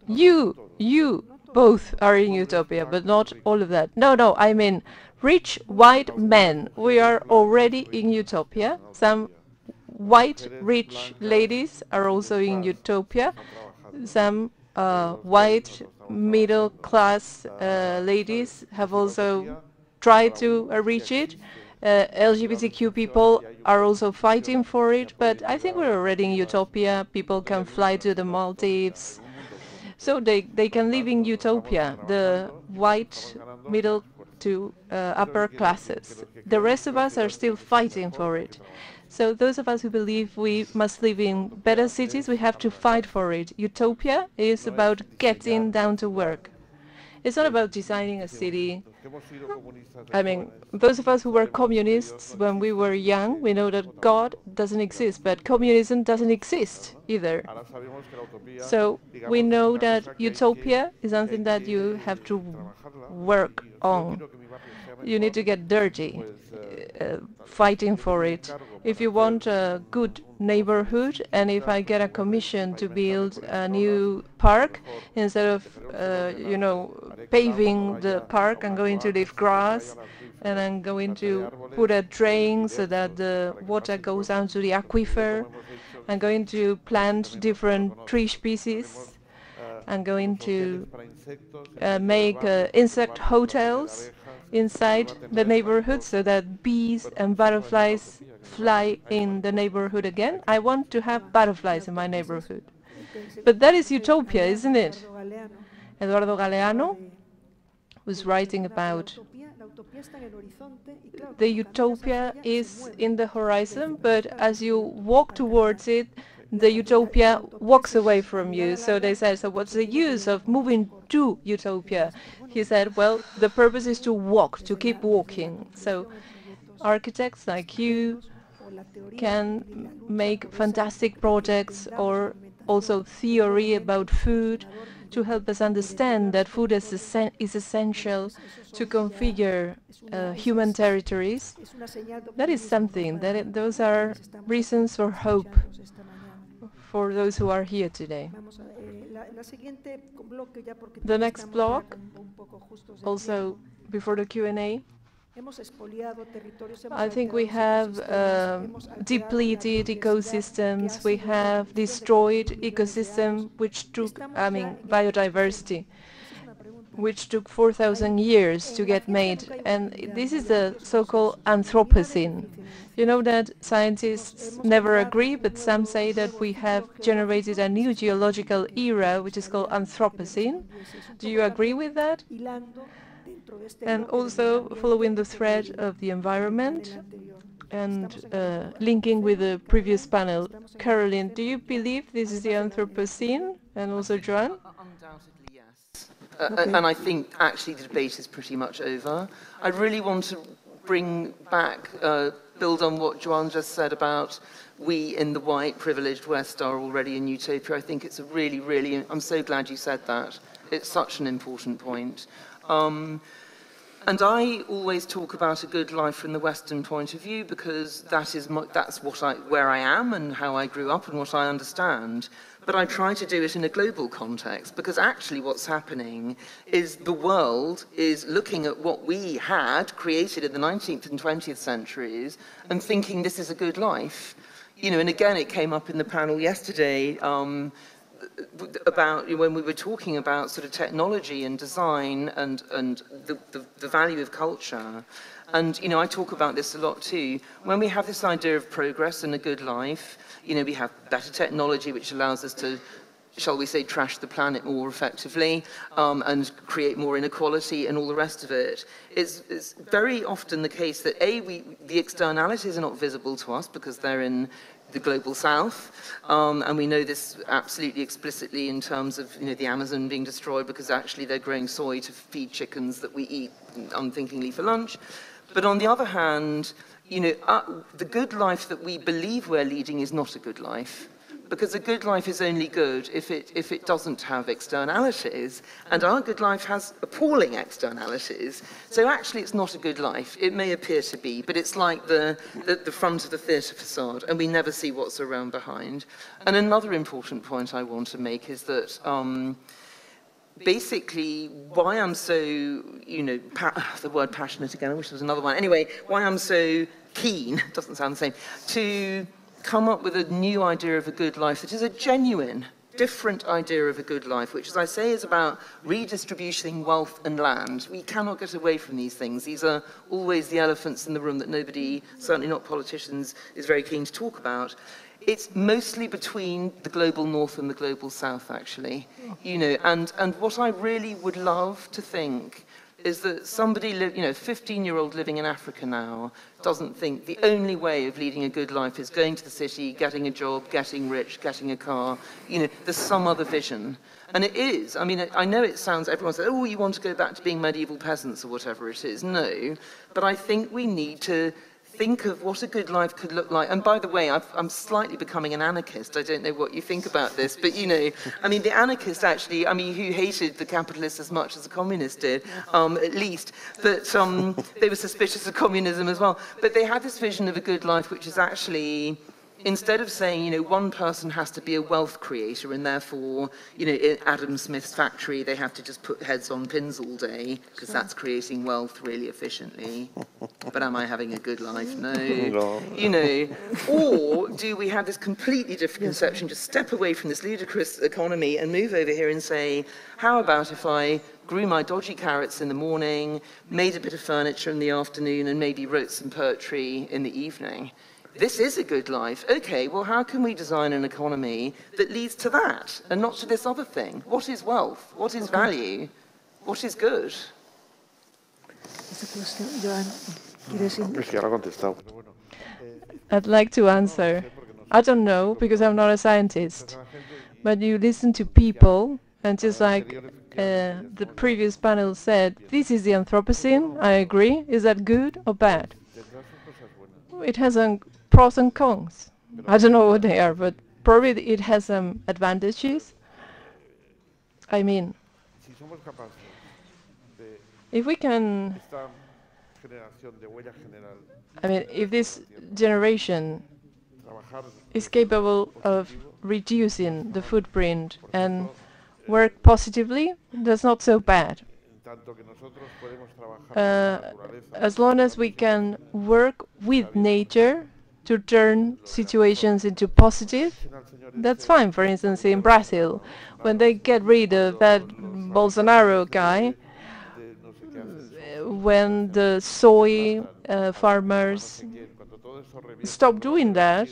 You, you both are in utopia, but not all of that. No, no, I mean rich white men. We are already in utopia. Some white rich ladies are also in utopia. Some uh, white middle class uh, ladies have also tried to uh, reach it LGBTQ people are also fighting for it, but I think we're already in utopia. People can fly to the Maldives. So they, they can live in utopia, the white middle to uh, upper classes. The rest of us are still fighting for it. So those of us who believe we must live in better cities, we have to fight for it. Utopia is about getting down to work. It's not about designing a city I mean, those of us who were communists when we were young, we know that God doesn't exist, but communism doesn't exist either. So we know that utopia is something that you have to work on. You need to get dirty, uh, fighting for it. If you want a good neighborhood, and if I get a commission to build a new park, instead of, uh, you know, paving the park, I'm going to leave grass, and I'm going to put a drain so that the water goes down to the aquifer. I'm going to plant different tree species. I'm going to uh, make uh, insect hotels inside the neighborhood so that bees and butterflies fly in the neighborhood again. I want to have butterflies in my neighborhood. But that is utopia, isn't it? Eduardo Galeano was writing about the utopia is in the horizon, but as you walk towards it, the utopia walks away from you. So they said, so what's the use of moving to utopia? He said, well, the purpose is to walk, to keep walking. So architects like you can make fantastic projects or also theory about food to help us understand that food is, is essential to configure uh, human territories. That is something, that it, those are reasons for hope for those who are here today. The next block, also before the Q&A, I think we have uh, depleted ecosystems, we have destroyed ecosystem which took, I mean, biodiversity, which took 4,000 years to get made. And this is the so-called Anthropocene. You know that scientists never agree, but some say that we have generated a new geological era, which is called Anthropocene. Do you agree with that? And also following the thread of the environment and uh, linking with the previous panel. Carolyn, do you believe this is the Anthropocene? And also Joan? Uh, okay. And I think actually the debate is pretty much over. I really want to bring back, uh, build on what Joan just said about we in the white privileged West are already in utopia. I think it's a really, really, I'm so glad you said that. It's such an important point. Um, and I always talk about a good life from the Western point of view because that is my, that's what I, where I am and how I grew up and what I understand. But I try to do it in a global context because actually what's happening is the world is looking at what we had created in the 19th and 20th centuries and thinking this is a good life. You know, and again, it came up in the panel yesterday. Um, about when we were talking about sort of technology and design and, and the, the, the value of culture. And, you know, I talk about this a lot too. When we have this idea of progress and a good life, you know, we have better technology which allows us to shall we say, trash the planet more effectively um, and create more inequality and all the rest of it. It's, it's very often the case that A, we, the externalities are not visible to us because they're in the global south. Um, and we know this absolutely explicitly in terms of you know, the Amazon being destroyed because actually they're growing soy to feed chickens that we eat unthinkingly for lunch. But on the other hand, you know, uh, the good life that we believe we're leading is not a good life because a good life is only good if it, if it doesn't have externalities, and our good life has appalling externalities. So actually it's not a good life. It may appear to be, but it's like the, the, the front of the theatre facade, and we never see what's around behind. And another important point I want to make is that um, basically why I'm so, you know, the word passionate again, I wish there was another one. Anyway, why I'm so keen, doesn't sound the same, to come up with a new idea of a good life that is a genuine, different idea of a good life, which, as I say, is about redistributing wealth and land. We cannot get away from these things. These are always the elephants in the room that nobody, certainly not politicians, is very keen to talk about. It's mostly between the global north and the global south, actually. You know, and, and what I really would love to think is that somebody, you know, 15-year-old living in Africa now doesn't think the only way of leading a good life is going to the city, getting a job, getting rich, getting a car. You know, there's some other vision. And it is. I mean, I know it sounds, everyone says, oh, you want to go back to being medieval peasants or whatever it is. No. But I think we need to think of what a good life could look like. And by the way, i am slightly becoming an anarchist. I don't know what you think about this, but you know, I mean, the anarchist actually, I mean, who hated the capitalists as much as the communists did, um, at least, but um, they were suspicious of communism as well. But they had this vision of a good life, which is actually instead of saying, you know, one person has to be a wealth creator and therefore, you know, in Adam Smith's factory, they have to just put heads on pins all day because that's creating wealth really efficiently. But am I having a good life? No. no. You know, or do we have this completely different conception, just step away from this ludicrous economy and move over here and say, how about if I grew my dodgy carrots in the morning, made a bit of furniture in the afternoon, and maybe wrote some poetry in the evening? This is a good life. Okay, well, how can we design an economy that leads to that and not to this other thing? What is wealth? What is value? What is good? I'd like to answer. I don't know because I'm not a scientist. But you listen to people, and just like uh, the previous panel said, this is the Anthropocene, I agree. Is that good or bad? It has some pros and cons. I don't know what they are, but probably it has some advantages. I mean, if we can, I mean, if this generation is capable of reducing the footprint and work positively, that's not so bad. Uh, as long as we can work with nature to turn situations into positive, that's fine. For instance, in Brazil, when they get rid of that Bolsonaro guy, when the soy uh, farmers stop doing that,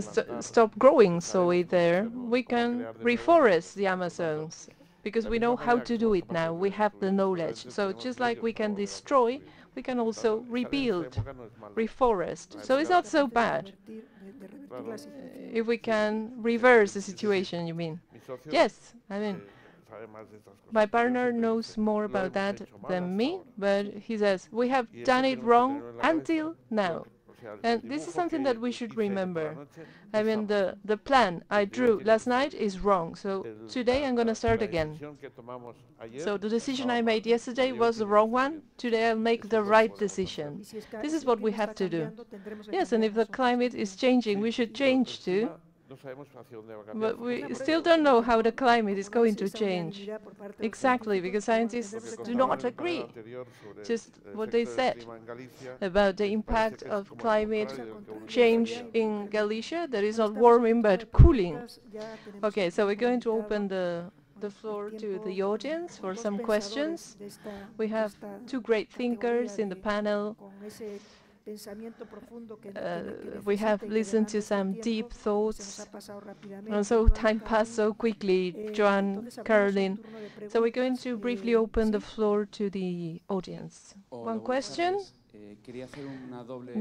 st stop growing soy there, we can reforest the Amazons because we know how to do it now. We have the knowledge. So just like we can destroy, we can also rebuild, reforest. So it's not so bad. If we can reverse the situation, you mean? Yes, I mean, my partner knows more about that than me, but he says, we have done it wrong until now. And this is something that we should remember. I mean, the, the plan I drew last night is wrong, so today I'm going to start again. So the decision I made yesterday was the wrong one, today I'll make the right decision. This is what we have to do. Yes, and if the climate is changing, we should change too. But we still don't know how the climate is going to change. Exactly, because scientists do not agree. Just what they said about the impact of climate change in Galicia. There is not warming, but cooling. Okay, so we're going to open the the floor to the audience for some questions. We have two great thinkers in the panel. Uh, we have listened to some deep thoughts, and so time passed so quickly, Joan, Carolyn. So we're going to briefly open the floor to the audience. One question?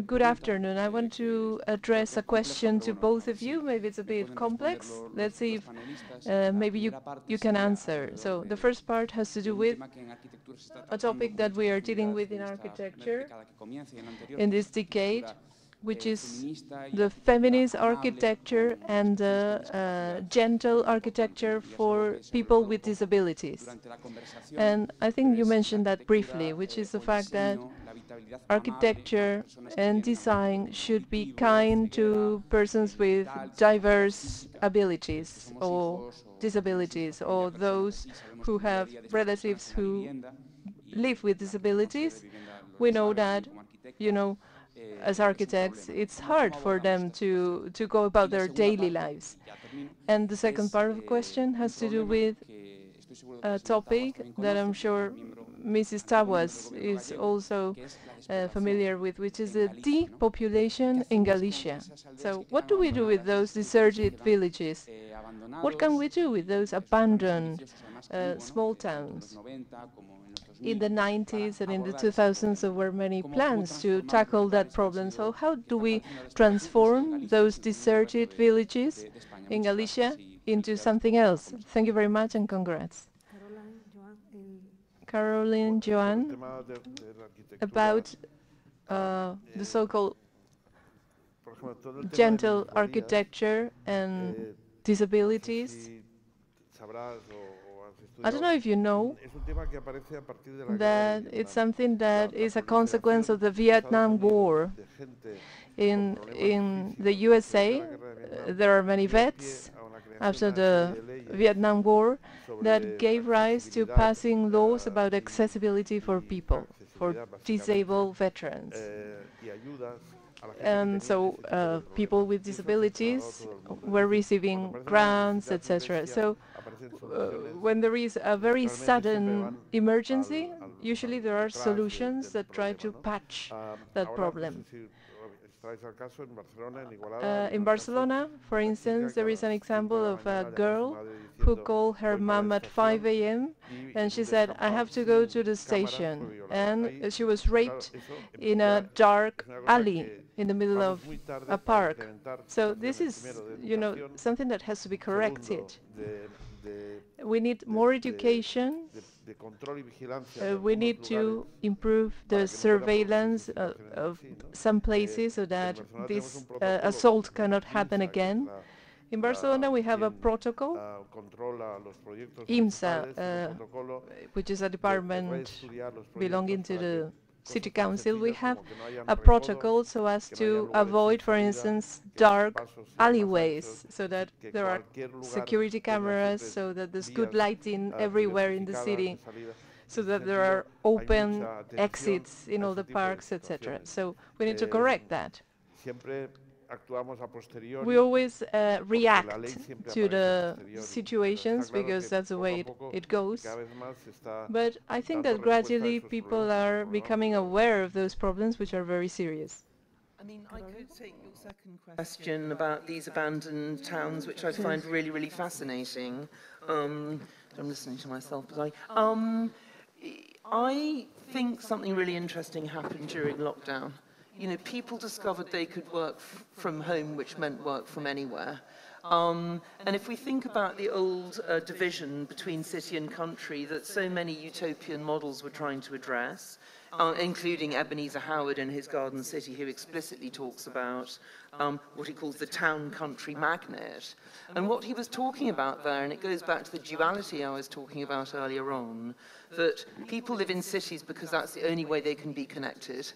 Good afternoon. I want to address a question to both of you. Maybe it's a bit complex. Let's see if uh, maybe you, you can answer. So the first part has to do with a topic that we are dealing with in architecture in this decade, which is the feminist architecture and the uh, gentle architecture for people with disabilities. And I think you mentioned that briefly, which is the fact that architecture and design should be kind to persons with diverse abilities or disabilities or those who have relatives who live with disabilities. We know that, you know, as architects, it's hard for them to, to go about their daily lives. And the second part of the question has to do with a topic that I'm sure Mrs. Táboas is also uh, familiar with, which is the depopulation in Galicia. So what do we do with those deserted villages? What can we do with those abandoned uh, small towns? In the 90s and in the 2000s, there were many plans to tackle that problem. So how do we transform those deserted villages in Galicia into something else? Thank you very much and congrats. Carolyn Joan about uh, the so-called gentle architecture and disabilities. I don't know if you know that it's something that is a consequence of the Vietnam War. In, in the USA, there are many vets after the Vietnam War that gave rise to passing laws about accessibility for people, for disabled veterans. And so uh, people with disabilities were receiving grants, etc. So uh, when there is a very sudden emergency, usually there are solutions that try to patch that problem. Uh, in Barcelona, for instance, there is an example of a girl who called her mom at 5 a.m. and she said, I have to go to the station. And she was raped in a dark alley in the middle of a park. So this is, you know, something that has to be corrected. We need more education. uh, we need to improve the surveillance uh, of some places so that this uh, assault cannot happen again. In Barcelona, we have a protocol, IMSA, uh, which is a department belonging to the city council, we have a protocol so as to avoid, for instance, dark alleyways, so that there are security cameras, so that there's good lighting everywhere in the city, so that there are open exits in all the parks, etc. So we need to correct that. We always uh, react to the situations because that's the way it, it goes. But I think that gradually people are becoming aware of those problems which are very serious. I mean, I could take your second question about these abandoned towns, which I find really, really fascinating. Um, I'm listening to myself, but I, um, I think something really interesting happened during lockdown you know, people discovered they could work from home, which meant work from anywhere. Um, and if we think about the old uh, division between city and country that so many utopian models were trying to address, uh, including Ebenezer Howard in his Garden City, who explicitly talks about um, what he calls the town-country magnet. And what he was talking about there, and it goes back to the duality I was talking about earlier on, that people live in cities because that's the only way they can be connected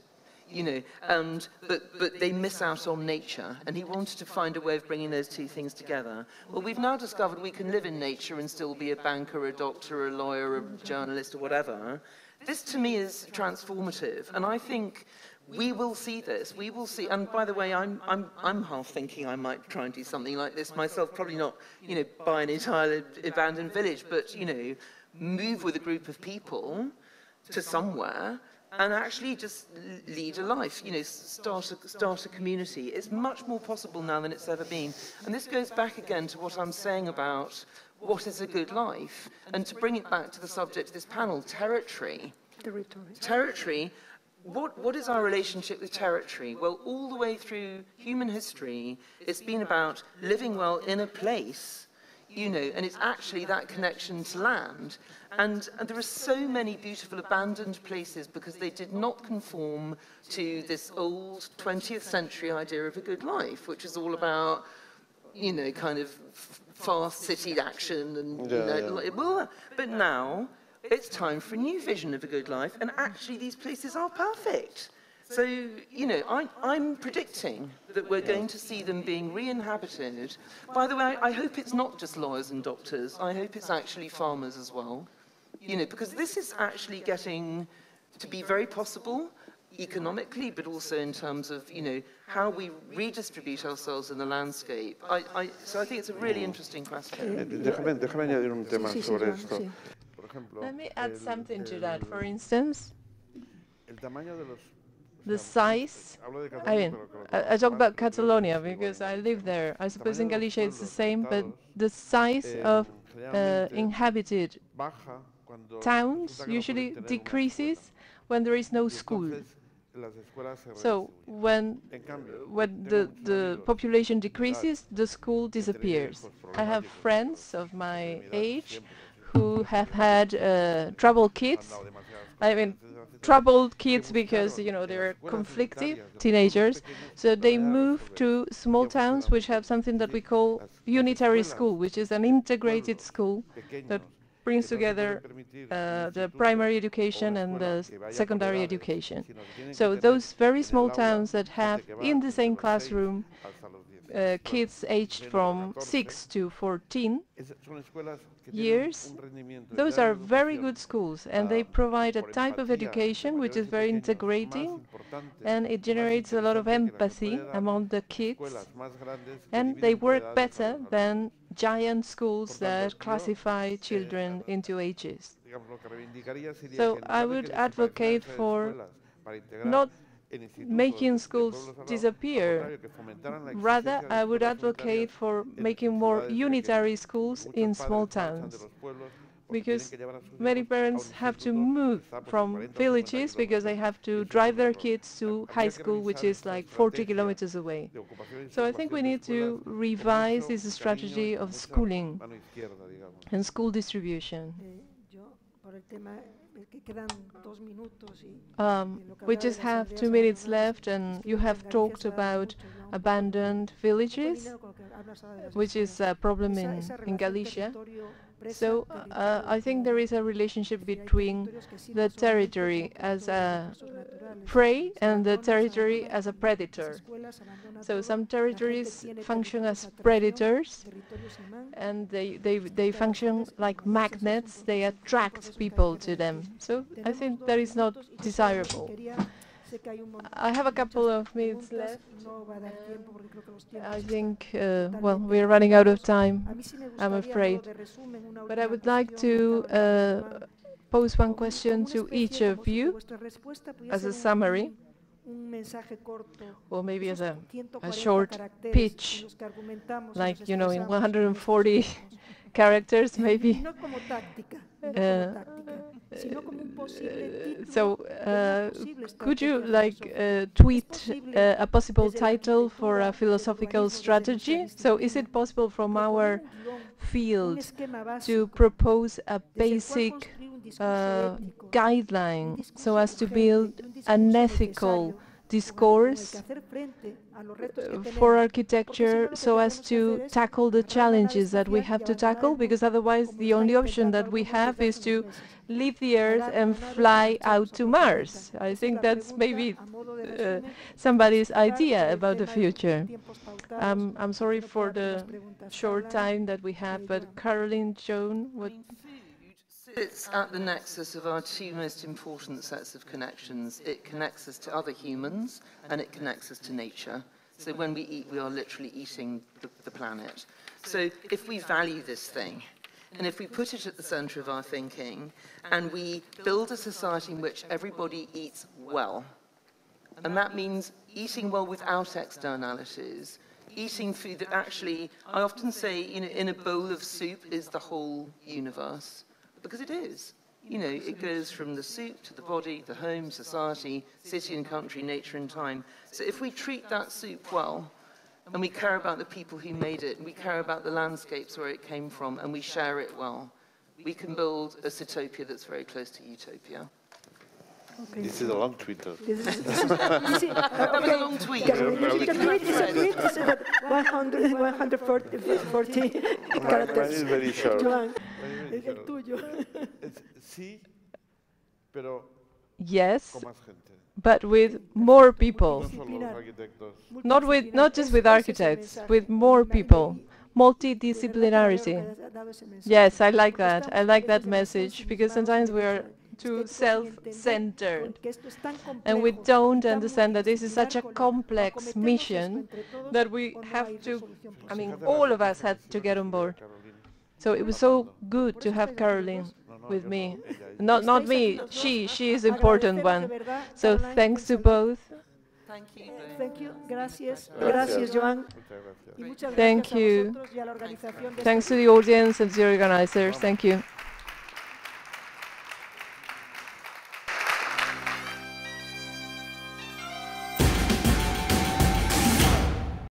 you know, and, but, but they miss out on nature. And he wanted to find a way of bringing those two things together. Well, we've now discovered we can live in nature and still be a banker, a doctor, a lawyer, a journalist, or whatever. This, to me, is transformative. And I think we will see this. We will see. And by the way, I'm, I'm, I'm half thinking I might try and do something like this myself. Probably not, you know, buy an entire abandoned village, but, you know, move with a group of people to somewhere and actually just lead a life, you know, start a, start a community. It's much more possible now than it's ever been. And this goes back again to what I'm saying about what is a good life, and to bring it back to the subject of this panel, territory. Territory. Territory. What, what is our relationship with territory? Well, all the way through human history, it's been about living well in a place you know, and it's actually that connection to land. And, and, there are so many beautiful abandoned places because they did not conform to this old 20th century idea of a good life, which is all about, you know, kind of fast city action and, yeah, you know, yeah. well, but now it's time for a new vision of a good life, and actually these places are perfect. So, you know, I, I'm predicting that we're going to see them being re-inhabited. By the way, I hope it's not just lawyers and doctors. I hope it's actually farmers as well. You know, because this is actually getting to be very possible economically, but also in terms of, you know, how we redistribute ourselves in the landscape. I, I, so I think it's a really interesting question. Eh, déjame, déjame añadir un tema sobre esto. Let me add something to that. For instance, the size, I mean, I, talk about Catalonia because I live there. I suppose in Galicia it's the same, but the size of uh, inhabited towns usually decreases when there is no school. So when when the, the population decreases, the school disappears. I have friends of my age who have had uh, trouble kids. I mean, troubled kids because you know they're conflicted teenagers. so they move to small towns which have something that we call unitary school which is an integrated school that brings together uh, the primary education and the secondary education. so those very small towns that have in the same classroom uh, kids aged from 6 to 14 years, those are very good schools and they provide a type of education which is very integrating and it generates a lot of empathy among the kids and they work better than giant schools that classify children into ages. So I would advocate for not making schools disappear. Rather, I would advocate for making more unitary schools in small towns because many parents have to move from villages because they have to drive their kids to high school, which is like 40 kilometers away. So I think we need to revise this strategy of schooling and school distribution. Um, we just have two minutes left, and you have talked about abandoned villages, which is a problem in, in Galicia. So uh, I think there is a relationship between the territory as a prey and the territory as a predator. So some territories function as predators and they, they, they function like magnets, they attract people to them. So I think that is not desirable. I have a couple of minutes left. I think, uh, well, we're running out of time, I'm afraid. But I would like to uh, pose one question to each of you as a summary or maybe as a, a short pitch, like, you know, in 140 characters, maybe. Uh, so, uh, could you like uh, tweet uh, a possible title for a philosophical strategy? So, is it possible from our field to propose a basic uh, guideline so as to build an ethical discourse for architecture so as to tackle the challenges that we have to tackle because otherwise the only option that we have is to leave the Earth and fly out to Mars. I think that's maybe uh, somebody's idea about the future. Um, I'm sorry for the short time that we have, but Carolyn, Joan, what? It's at the nexus of our two most important sets of connections. It connects us to other humans and it connects us to nature. So when we eat, we are literally eating the, the planet. So if we value this thing, and if we put it at the center of our thinking and we build a society in which everybody eats well, and that means eating well without externalities, eating food that actually, I often say, you know, in a bowl of soup is the whole universe, because it is. You know, it goes from the soup to the body, the home, society, city and country, nature and time. So if we treat that soup well, and we care about the people who made it, and we care about the landscapes where it came from, and we share it well. We can build a Sitopia that's very close to utopia. Okay. This is a long tweet. This is, this is, this is, that was a long tweet. The tweet is a tweet is 100, 140 characters. Mine is very short. Joan, es el tuyo. Sí, pero yes, con más gente. but with more people. Not with, not just with architects, with more people. Multidisciplinarity. Yes, I like that. I like that message because sometimes we are too self-centered. And we don't understand that this is such a complex mission that we have to, I mean, all of us had to get on board. So it was so good to have Carolyn with me. Not, not me, she, she is important one. So thanks to both. Thank you. Thank you. Gracias. Gracias, Joan. Thank you. Thanks to the audience and the organizers. Thank you.